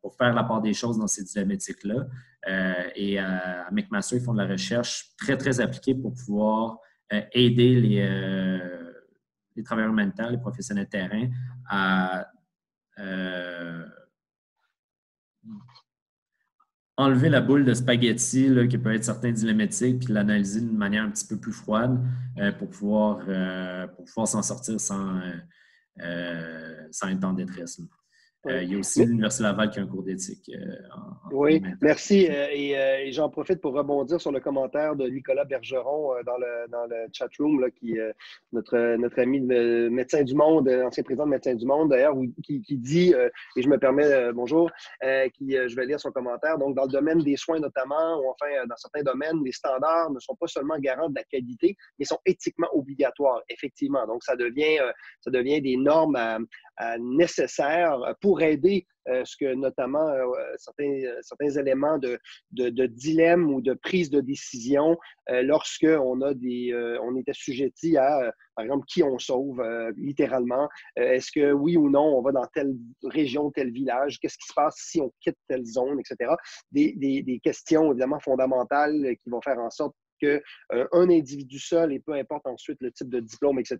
pour faire la part des choses dans ces dilemmes éthiques-là. Euh, et euh, à McMaster, ils font de la recherche très, très appliquée pour pouvoir euh, aider les, les travailleurs humanitaires, les professionnels de terrain à enlever la boule de spaghetti là, qui peut être certains dilemmétiques, puis l'analyser d'une manière un petit peu plus froide pour pouvoir, pour pouvoir s'en sortir sans, sans être en détresse. Euh, il y a aussi l'Université Laval qui a un cours d'éthique. Euh, oui, merci. Euh, et, j'en profite pour rebondir sur le commentaire de Nicolas Bergeron dans, le, dans le chat room, là, qui notre, notre ami médecin du monde, ancien président de Médecins du Monde, d'ailleurs, qui, qui, dit, et je me permets, bonjour, qui, je vais lire son commentaire. Donc, dans le domaine des soins notamment, ou enfin, dans certains domaines, les standards ne sont pas seulement garants de la qualité, mais sont éthiquement obligatoires, effectivement. Donc, ça devient, ça devient des normes nécessaires pour pour aider euh, ce que notamment euh, certains, certains éléments de, de, dilemme ou de prise de décision euh, lorsque on a des on est assujetti à par exemple qui on sauve littéralement. Est-ce que oui ou non on va dans telle région tel village? Qu'est-ce qui se passe si on quitte telle zone etc des, des questions évidemment fondamentales qui vont faire en sorte qu'un euh, individu seul, et peu importe ensuite le type de diplôme, etc.,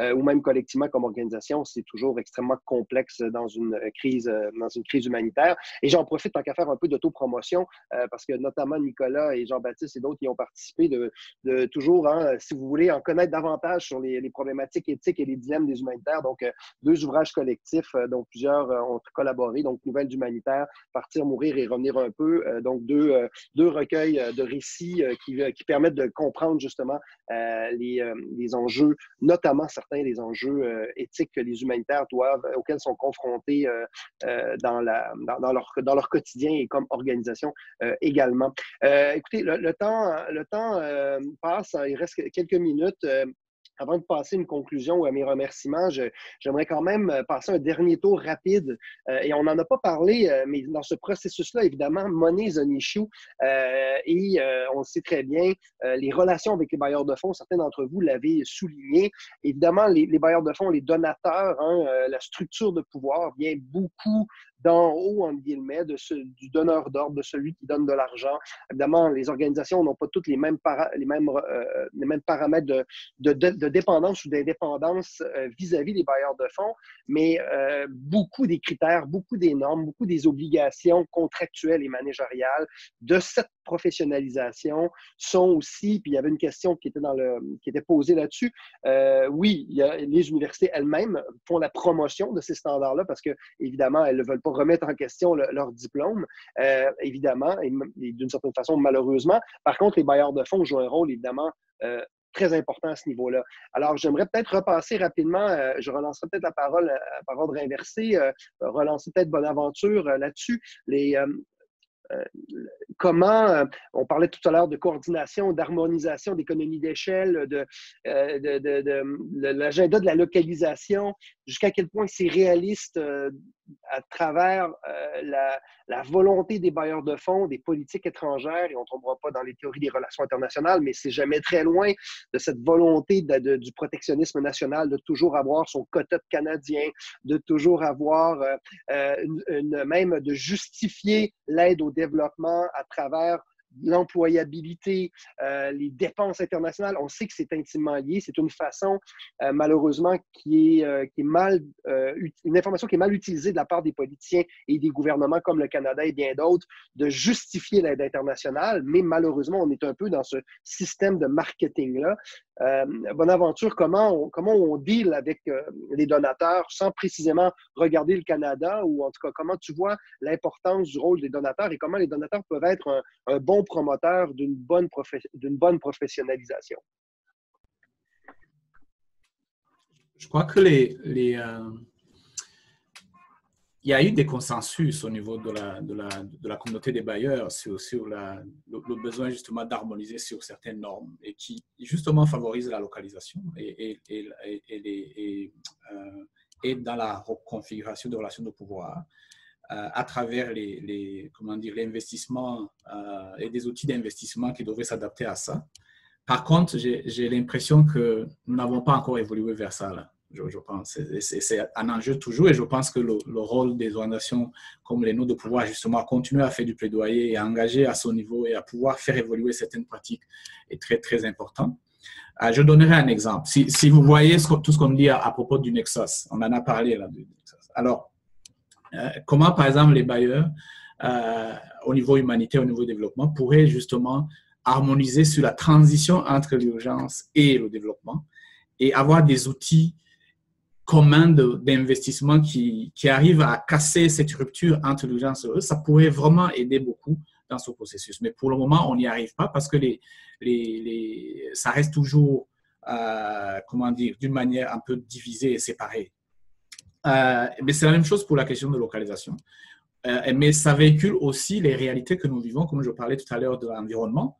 euh, ou même collectivement comme organisation, c'est toujours extrêmement complexe dans une euh, crise, dans une crise humanitaire. Et j'en profite tant qu'à faire un peu d'autopromotion, parce que notamment Nicolas et Jean-Baptiste et d'autres qui ont participé de, toujours, hein, si vous voulez en connaître davantage sur les, problématiques éthiques et les dilemmes des humanitaires. Donc, deux ouvrages collectifs dont plusieurs ont collaboré, donc Nouvelles d'humanitaire, Partir, mourir et revenir un peu. donc, deux, deux recueils de récits qui, qui permettre de comprendre justement euh, les, euh, les, enjeux, notamment certains des enjeux euh, éthiques que les humanitaires doivent, auxquels sont confrontés dans, la, dans, leur, dans leur quotidien et comme organisation également. écoutez, le, temps, le temps passe, il reste quelques minutes avant de passer une conclusion ou à mes remerciements, j'aimerais quand même euh, passer un dernier tour rapide. Euh, et on n'en a pas parlé, euh, mais dans ce processus-là, évidemment, money is an issue. et on sait très bien les relations avec les bailleurs de fonds. Certains d'entre vous l'avaient souligné. Évidemment, les, bailleurs de fonds, les donateurs, hein, la structure de pouvoir vient beaucoup d'en haut, en guillemets, de ce, du donneur d'ordre, de celui qui donne de l'argent. Évidemment, les organisations n'ont pas toutes les mêmes, les mêmes, euh, les mêmes paramètres de, de, dépendance ou d'indépendance euh, vis-à-vis des bailleurs de fonds, mais euh, beaucoup des critères, beaucoup des normes, beaucoup des obligations contractuelles et managériales de cette professionnalisation sont aussi, puis il y avait une question qui était, dans le, qui était posée là-dessus, oui, les universités elles-mêmes font la promotion de ces standards-là parce que, évidemment, elles ne veulent pas remettre en question leur diplôme, euh, évidemment, et, d'une certaine façon, malheureusement. Par contre, les bailleurs de fonds jouent un rôle, évidemment, euh, très important à ce niveau-là. Alors, j'aimerais peut-être repasser rapidement, euh, je relancerai peut-être la parole par ordre inversé, relancer peut-être Bonaventure là-dessus. Les, comment, on parlait tout à l'heure de coordination, d'harmonisation, d'économie d'échelle, de, de l'agenda de la localisation, jusqu'à quel point c'est réaliste à travers euh, la, volonté des bailleurs de fonds, des politiques étrangères, et on ne tombera pas dans les théories des relations internationales, mais c'est jamais très loin de cette volonté du protectionnisme national, de toujours avoir son quota de Canadiens, de toujours avoir euh, euh, même de justifier l'aide au développement à travers l'employabilité, euh, les dépenses internationales, on sait que c'est intimement lié. C'est une façon, euh, malheureusement, qui est, euh, qui est mal, une information qui est mal utilisée de la part des politiciens et des gouvernements comme le Canada et bien d'autres de justifier l'aide internationale. Mais malheureusement, on est un peu dans ce système de marketing-là. Bonaventure, comment on, comment on deal avec les donateurs sans précisément regarder le Canada ou en tout cas, comment tu vois l'importance du rôle des donateurs et comment les donateurs peuvent être un, un bon promoteur d'une bonne, bonne professionnalisation? Je crois que les, les euh, il y a eu des consensus au niveau de la, communauté des bailleurs sur, le, besoin justement d'harmoniser sur certaines normes et qui justement favorisent la localisation et, euh, dans la reconfiguration des relations de pouvoir. Euh, à travers les, les comment dire, l'investissement euh, et des outils d'investissement qui devraient s'adapter à ça. Par contre, j'ai l'impression que nous n'avons pas encore évolué vers ça. Là, je, je pense. C'est un enjeu toujours et je pense que le, rôle des organisations comme les nôtres de pouvoir justement continuer à faire du plaidoyer et à engager à son niveau et à pouvoir faire évoluer certaines pratiques est très, très important. Euh, je donnerai un exemple. Si, vous voyez tout ce qu'on dit à, propos du Nexus, on en a parlé là. Alors, euh, comment, par exemple, les bailleurs, euh, au niveau humanitaire, au niveau développement, pourraient justement harmoniser sur la transition entre l'urgence et le développement et avoir des outils communs d'investissement qui, qui, arrivent à casser cette rupture entre l'urgence et ça pourrait vraiment aider beaucoup dans ce processus. Mais pour le moment, on n'y arrive pas parce que les, les, les ça reste toujours, euh, comment dire, d'une manière un peu divisée et séparée. Euh, mais c'est la même chose pour la question de localisation. Euh, mais ça véhicule aussi les réalités que nous vivons, comme je parlais tout à l'heure de l'environnement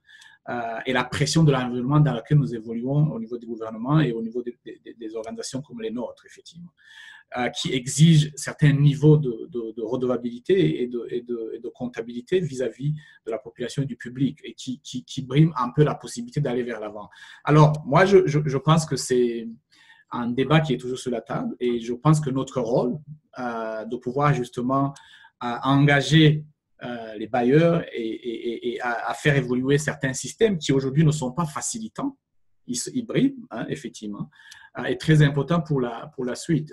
euh, et la pression de l'environnement dans laquelle nous évoluons au niveau du gouvernement et au niveau des, organisations comme les nôtres, effectivement, qui exigent certains niveaux de, de, redevabilité et de, et de comptabilité vis-à-vis de la population et du public et qui, qui, qui briment un peu la possibilité d'aller vers l'avant. Alors, moi, je, je, pense que c'est un débat qui est toujours sur la table et je pense que notre rôle euh, de pouvoir justement euh, engager euh, les bailleurs et, à, faire évoluer certains systèmes qui aujourd'hui ne sont pas facilitants, hybrides, hein, effectivement, est très important pour la, pour la suite.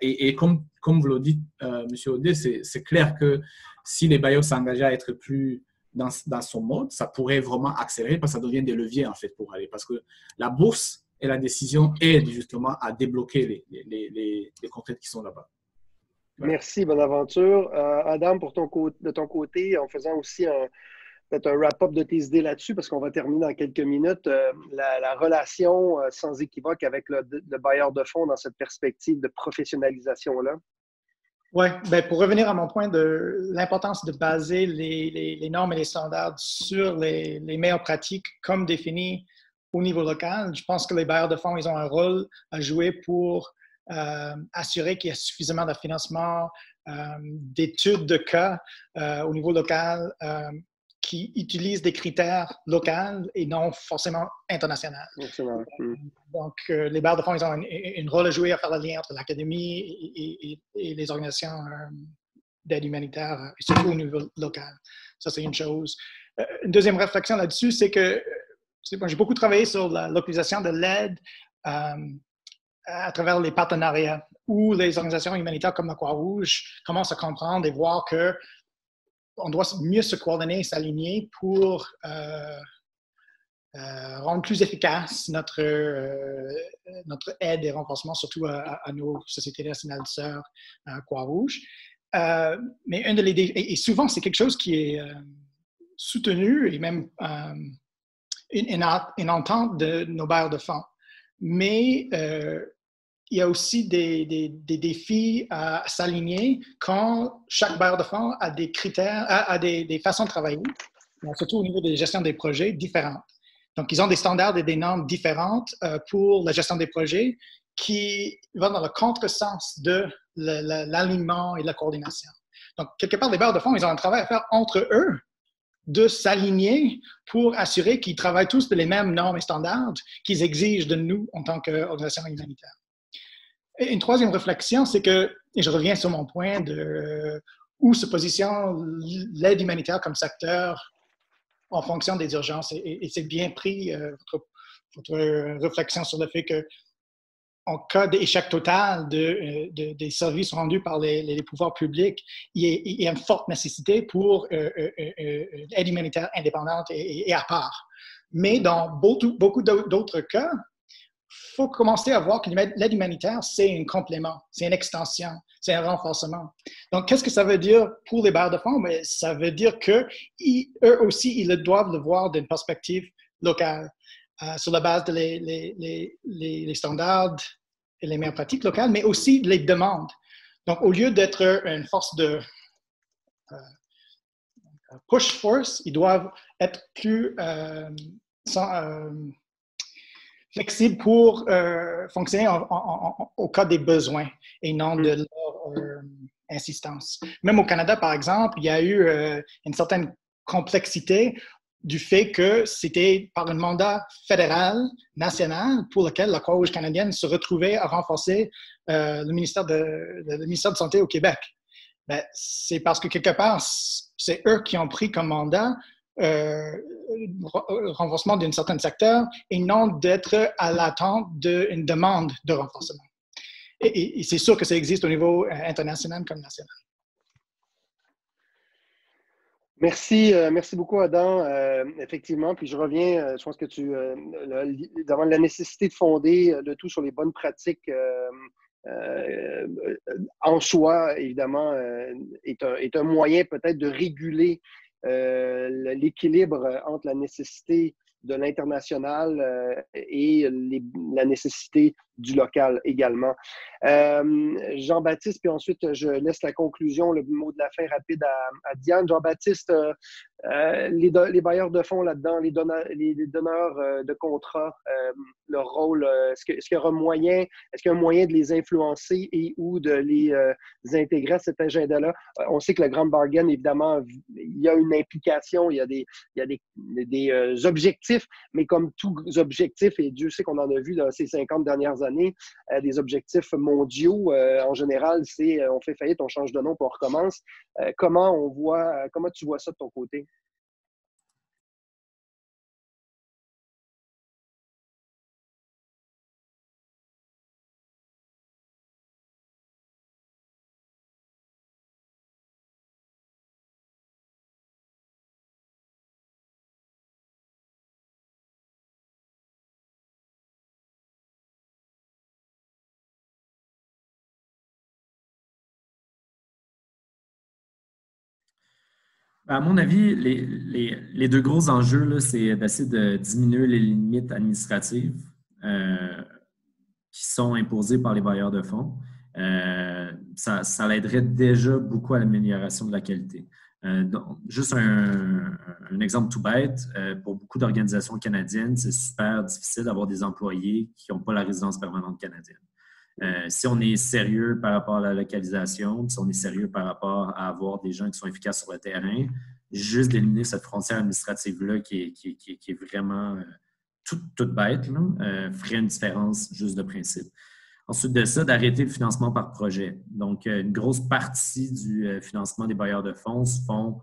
et, comme, comme vous le dites, Monsieur Audet, c'est clair que si les bailleurs s'engageaient à être plus dans, dans, son mode, ça pourrait vraiment accélérer parce que ça devient des leviers en fait pour aller. Parce que la bourse et la décision aide justement à débloquer les, les, les, les contraintes qui sont là-bas. Merci, Bonaventure. Euh, Adam, pour ton, de ton côté, en faisant aussi un, peut-être un wrap-up de tes idées là-dessus, parce qu'on va terminer dans quelques minutes, euh, la, relation euh, sans équivoque avec le, le, bailleur de fonds dans cette perspective de professionnalisation-là. Oui, ben pour revenir à mon point de l'importance de baser les, les, les, normes et les standards sur les, meilleures pratiques comme définies au niveau local. Je pense que les bailleurs de fonds, ils ont un rôle à jouer pour euh, assurer qu'il y a suffisamment de financement, euh, d'études de cas euh, au niveau local qui utilisent des critères locaux et non forcément internationaux. Donc, les bailleurs de fonds, ils ont un, rôle à jouer à faire le lien entre l'académie et, et, les organisations d'aide humanitaire, surtout au niveau local. Ça, c'est une chose. Une deuxième réflexion là-dessus, c'est que j'ai beaucoup travaillé sur la localisation de l'aide à travers les partenariats où les organisations humanitaires comme la Croix-Rouge commencent à comprendre et voir que on doit mieux se coordonner, s'aligner pour euh, euh, rendre plus efficace notre, notre aide et renforcement, surtout à, nos sociétés nationales sœurs Croix-Rouge. mais un de les et souvent, c'est quelque chose qui est soutenu et même une, une, entente de nos bailleurs de fonds. Mais euh, il y a aussi des, défis à s'aligner quand chaque bailleur de fonds a des critères, a, des, façons de travailler, surtout au niveau de la gestion des projets différentes. Donc, ils ont des standards et des normes différentes euh, pour la gestion des projets qui vont dans le contresens de l'alignement et la coordination. Donc, quelque part, les bailleurs de fonds, ils ont un travail à faire entre eux de s'aligner pour assurer qu'ils travaillent tous de les mêmes normes et standards qu'ils exigent de nous en tant qu'organisation humanitaire. Une troisième réflexion, c'est que, et je reviens sur mon point de où se positionne l'aide humanitaire comme secteur en fonction des urgences. Et, c'est bien pris, votre, votre, réflexion sur le fait que en cas d'échec total de, des services rendus par les, pouvoirs publics, il y, a, une forte nécessité pour une aide humanitaire indépendante et, à part. Mais dans beaucoup d'autres cas, il faut commencer à voir que l'aide humanitaire, c'est un complément, c'est une extension, c'est un renforcement. Donc, qu'est-ce que ça veut dire pour les barres de fonds? Mais ça veut dire qu'eux aussi, ils doivent le voir d'une perspective locale, euh, sur la base les, standards et les meilleures pratiques locales, mais aussi les demandes. Donc, au lieu d'être une force de euh, push force, ils doivent être plus euh, flexible pour euh, fonctionner au cas des besoins et non de mm. leur euh, insistance. Même au Canada, par exemple, il y a eu euh, une certaine complexité du fait que c'était par un mandat fédéral, national, pour lequel la Croix-Rouge canadienne se retrouvait à renforcer le, ministère de, le ministère de Santé au Québec. Ben, c'est parce que quelque part, c'est eux qui ont pris comme mandat euh, renforcement d'un certain secteur et non d'être à l'attente d'une demande de renforcement. Et, c'est sûr que ça existe au niveau euh, international comme national. Merci, euh, merci beaucoup, Adam. effectivement, puis je reviens, je pense que tu, devant la nécessité de fonder le tout sur les bonnes pratiques en soi, évidemment, est un, est un moyen peut-être de réguler euh, l'équilibre entre la nécessité de l'international euh, et la nécessité du local également. Euh, Jean-Baptiste, puis ensuite je laisse la conclusion, le mot de la fin rapide à, Diane. Jean-Baptiste, les, les, bailleurs de fonds là-dedans, les, donneurs, de contrats, leur rôle, est-ce qu'il y aura moyen, est-ce qu'il y a un moyen de les influencer et ou de les intégrer à cet agenda-là? on sait que le Grand Bargain, évidemment, il y a une implication, il y a des objectifs, mais comme tous objectifs, et Dieu sait qu'on en a vu dans ces 50 dernières années, des objectifs mondiaux, en général, c'est on fait faillite, on change de nom, puis on recommence. comment on voit, comment tu vois ça de ton côté? À mon avis, les, deux gros enjeux, c'est d'essayer de diminuer les limites administratives euh, qui sont imposées par les bailleurs de fonds. Euh, ça, l'aiderait déjà beaucoup à l'amélioration de la qualité. Euh, juste un, exemple tout bête, pour beaucoup d'organisations canadiennes, c'est super difficile d'avoir des employés qui n'ont pas la résidence permanente canadienne. Euh, si on est sérieux par rapport à la localisation, si on est sérieux par rapport à avoir des gens qui sont efficaces sur le terrain, juste d'éliminer cette frontière administrative-là qui est, vraiment euh, toute, bête, euh, ferait une différence juste de principe. Ensuite de ça, d'arrêter le financement par projet. Donc, une grosse partie du financement des bailleurs de fonds se font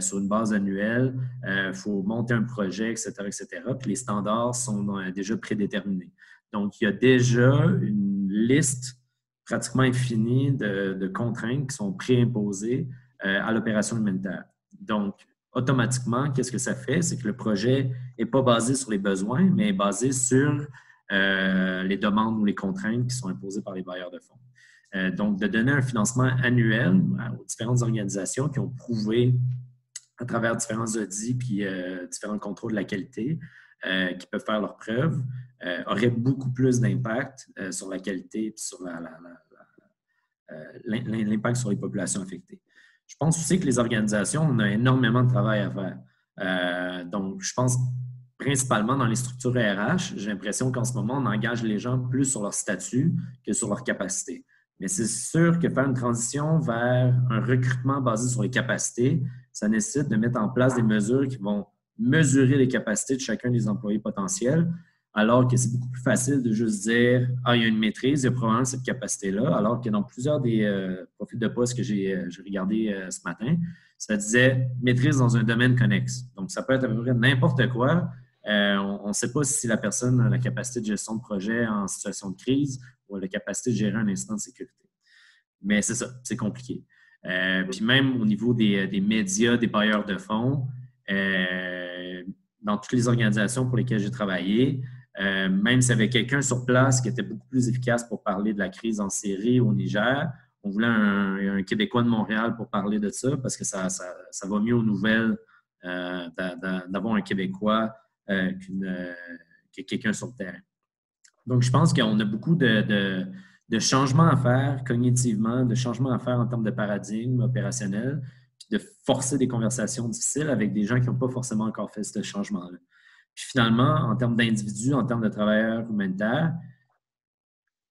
sur une base annuelle. Il faut monter un projet, etc., etc. Puis les standards sont déjà prédéterminés. Donc, il y a déjà une liste pratiquement infinie de, contraintes qui sont préimposées euh, à l'opération humanitaire. Donc, automatiquement, qu'est-ce que ça fait? C'est que le projet n'est pas basé sur les besoins, mais est basé sur euh, les demandes ou les contraintes qui sont imposées par les bailleurs de fonds. Euh, donc, de donner un financement annuel aux différentes organisations qui ont prouvé à travers différents audits puis différents contrôles de la qualité euh, qui peuvent faire leurs preuves euh, aurait beaucoup plus d'impact euh, sur la qualité et sur l'impact sur les populations affectées. Je pense aussi que les organisations, ont énormément de travail à faire. donc, je pense principalement dans les structures RH, j'ai l'impression qu'en ce moment, on engage les gens plus sur leur statut que sur leur capacité. Mais c'est sûr que faire une transition vers un recrutement basé sur les capacités, ça nécessite de mettre en place des mesures qui vont mesurer les capacités de chacun des employés potentiels, alors que c'est beaucoup plus facile de juste dire Ah, il y a une maîtrise, il y a probablement cette capacité-là, alors que dans plusieurs des euh, profils de poste que j'ai euh, regardé euh, ce matin, ça disait maîtrise dans un domaine connexe. Donc, ça peut être à peu près n'importe quoi. On ne sait pas si la personne a la capacité de gestion de projet en situation de crise ou a la capacité de gérer un incident de sécurité. Mais c'est ça, c'est compliqué. Puis même au niveau des, médias, des bailleurs de fonds, euh, dans toutes les organisations pour lesquelles j'ai travaillé, même s'il y avait quelqu'un sur place qui était beaucoup plus efficace pour parler de la crise en Syrie au Niger, on voulait un, Québécois de Montréal pour parler de ça parce que ça, va mieux aux nouvelles d'avoir un Québécois euh, euh, que quelqu'un sur le terrain. Donc, je pense qu'on a beaucoup de, changements à faire cognitivement, de changements à faire en termes de paradigme opérationnel, de forcer des conversations difficiles avec des gens qui n'ont pas forcément encore fait ce changement-là. Puis finalement, en termes d'individus, en termes de travailleurs humanitaires,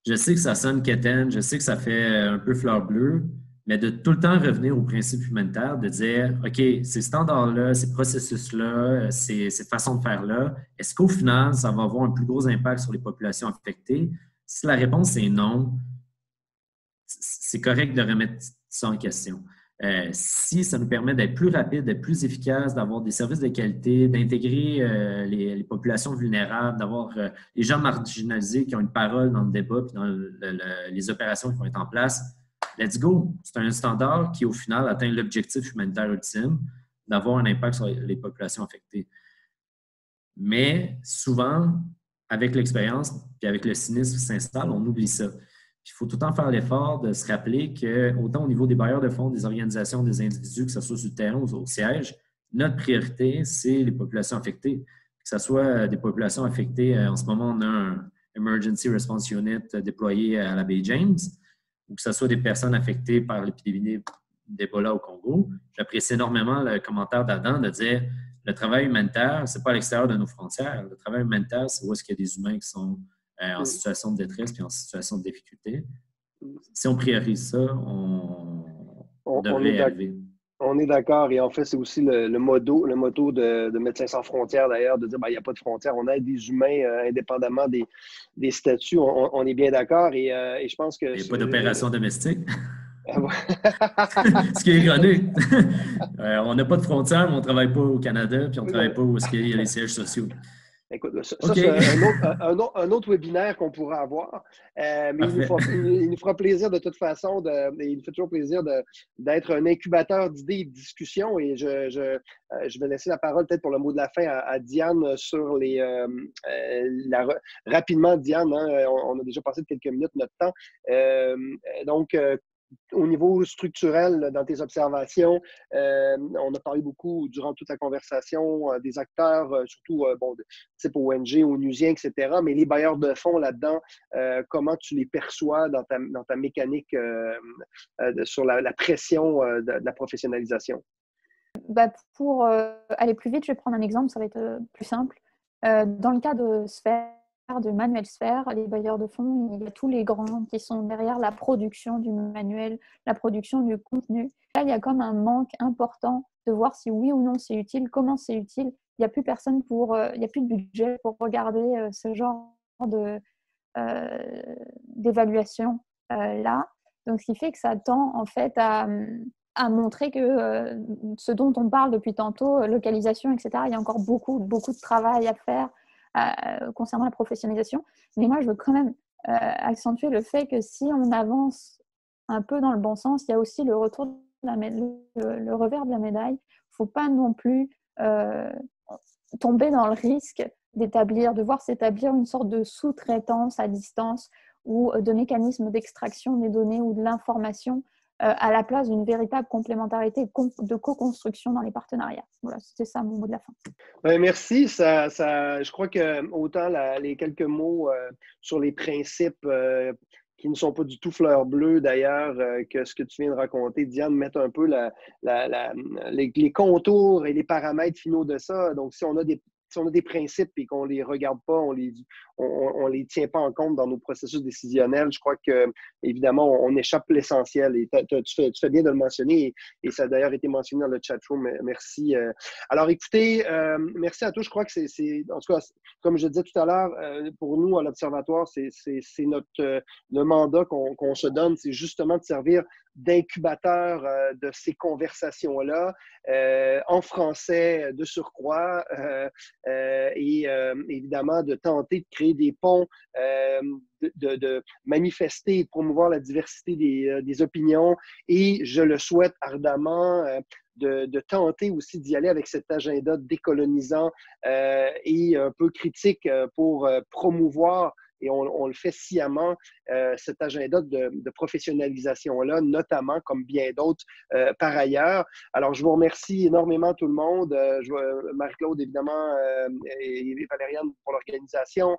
je sais que ça sonne quétaine, je sais que ça fait un peu fleur bleue, mais de tout le temps revenir au principe humanitaire, de dire, OK, ces standards-là, ces processus-là, ces, façons de faire-là, est-ce qu'au final, ça va avoir un plus gros impact sur les populations affectées? Si la réponse est non, c'est correct de remettre ça en question. Euh, si ça nous permet d'être plus rapide, d'être plus efficace, d'avoir des services de qualité, d'intégrer euh, les, populations vulnérables, d'avoir euh, les gens marginalisés qui ont une parole dans le débat et dans les opérations qui vont être en place, let's go. C'est un standard qui, au final, atteint l'objectif humanitaire ultime d'avoir un impact sur les populations affectées. Mais souvent, avec l'expérience et avec le cynisme qui s'installe, on oublie ça. Il faut tout le temps faire l'effort de se rappeler que, autant au niveau des bailleurs de fonds, des organisations, des individus, que ce soit sur le terrain ou au siège, notre priorité, c'est les populations affectées. Que ce soit des populations affectées, euh, en ce moment, on a un Emergency Response Unit déployé à la Bay James ou que ce soit des personnes affectées par l'épidémie d'Ebola au Congo. J'apprécie énormément le commentaire d'Adam de dire le travail humanitaire, ce n'est pas à l'extérieur de nos frontières. Le travail humanitaire, c'est où est-ce qu'il y a des humains qui sont euh, en situation de détresse et en situation de difficulté. Si on priorise ça, on, devrait y arriver. On est d'accord. Et en fait, c'est aussi le, le, motto, le motto de, Médecins sans frontières, d'ailleurs, de dire ben, il n'y a pas de frontières. On aide des humains euh, indépendamment des, des statuts. On, est bien d'accord. Et, euh, et, je pense que. Il n'y a pas d'opération domestique. Ce qui est ironique. Euh, on n'a pas de frontières, mais on ne travaille pas au Canada, puis on ne travaille pas où il y a les sièges sociaux. Écoute, ça, c'est un autre, un, autre, webinaire qu'on pourra avoir. Euh, mais il nous, fera, il nous, fera, plaisir de toute façon, de, il nous fait toujours plaisir d'être un incubateur d'idées et de discussions. Et je, je, euh, je, vais laisser la parole peut-être pour le mot de la fin à, Diane sur les. Euh, la, rapidement, Diane, hein, on, on, a déjà passé de quelques minutes notre temps. donc, au niveau structurel, dans tes observations, euh, on a parlé beaucoup durant toute la conversation euh, des acteurs, euh, surtout bon, de type ONG, onusien, etc. Mais les bailleurs de fonds là-dedans, comment tu les perçois dans ta, dans ta mécanique sur la, pression de, la professionnalisation? Bah, pour aller plus vite, je vais prendre un exemple, ça va être plus simple. dans le cas de Sphère, de Manuel Sphère, les bailleurs de fonds, il y a tous les grands qui sont derrière la production du manuel, la production du contenu. Là, il y a comme un manque important de voir si oui ou non c'est utile, comment c'est utile. Il n'y a plus personne pour, euh, il n'y a plus de budget pour regarder euh, ce genre de euh, d'évaluation là. Donc, ce qui fait que ça tend en fait à, à montrer que ce dont on parle depuis tantôt, localisation, etc., il y a encore beaucoup, beaucoup de travail à faire euh, concernant la professionnalisation. Mais moi, je veux quand même euh, accentuer le fait que si on avance un peu dans le bon sens, il y a aussi le retour le, revers de la médaille. Il ne faut pas non plus euh, tomber dans le risque d'établir, de voir s'établir une sorte de sous-traitance à distance ou de mécanisme d'extraction des données ou de l'information à la place d'une véritable complémentarité de co-construction dans les partenariats. Voilà, c'était ça mon mot de la fin. Ben, merci. Ça, ça, je crois que autant les quelques mots euh, sur les principes euh, qui ne sont pas du tout fleur bleue d'ailleurs, que ce que tu viens de raconter, Diane, mettent un peu les, les, contours et les paramètres finaux de ça. Donc, si on a des, si on a des principes et qu'on ne les regarde pas, on les, on, les tient pas en compte dans nos processus décisionnels, je crois que évidemment on, échappe l'essentiel. Et tu fais, tu fais, bien de le mentionner et, ça a d'ailleurs été mentionné dans le chat room. Merci. Euh. Alors écoutez, euh, merci à tous. Je crois que c'est, en tout cas, comme je disais tout à l'heure, euh, pour nous à l'Observatoire, c'est notre le mandat qu'on se donne, c'est justement de servir d'incubateur de ces conversations-là, en français de surcroît, et évidemment de tenter de créer des ponts, de, de, manifester et de promouvoir la diversité des, des, opinions. Et je le souhaite ardemment de, tenter aussi d'y aller avec cet agenda décolonisant euh, et un peu critique euh, pour euh, promouvoir et on, le fait sciemment, cet agenda de, professionnalisation-là, notamment comme bien d'autres par ailleurs. Alors, je vous remercie énormément tout le monde. Euh, Marie-Claude, évidemment, et, Valériane pour l'organisation.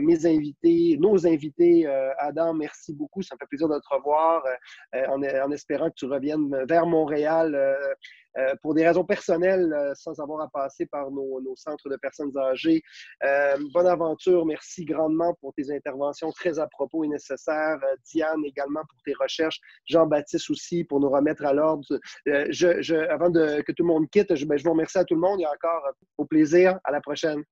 mes invités, nos invités, Adam, merci beaucoup. Ça me fait plaisir de te revoir en, en, espérant que tu reviennes vers Montréal euh, pour des raisons personnelles, euh, sans avoir à passer par nos, centres de personnes âgées. Euh, bonne aventure. Merci grandement pour tes interventions très à propos et nécessaires. Diane également pour tes recherches. Jean-Baptiste aussi pour nous remettre à l'ordre. Je, avant de, que tout le monde quitte, je, ben, je vous remercie à tout le monde et encore au plaisir. À la prochaine.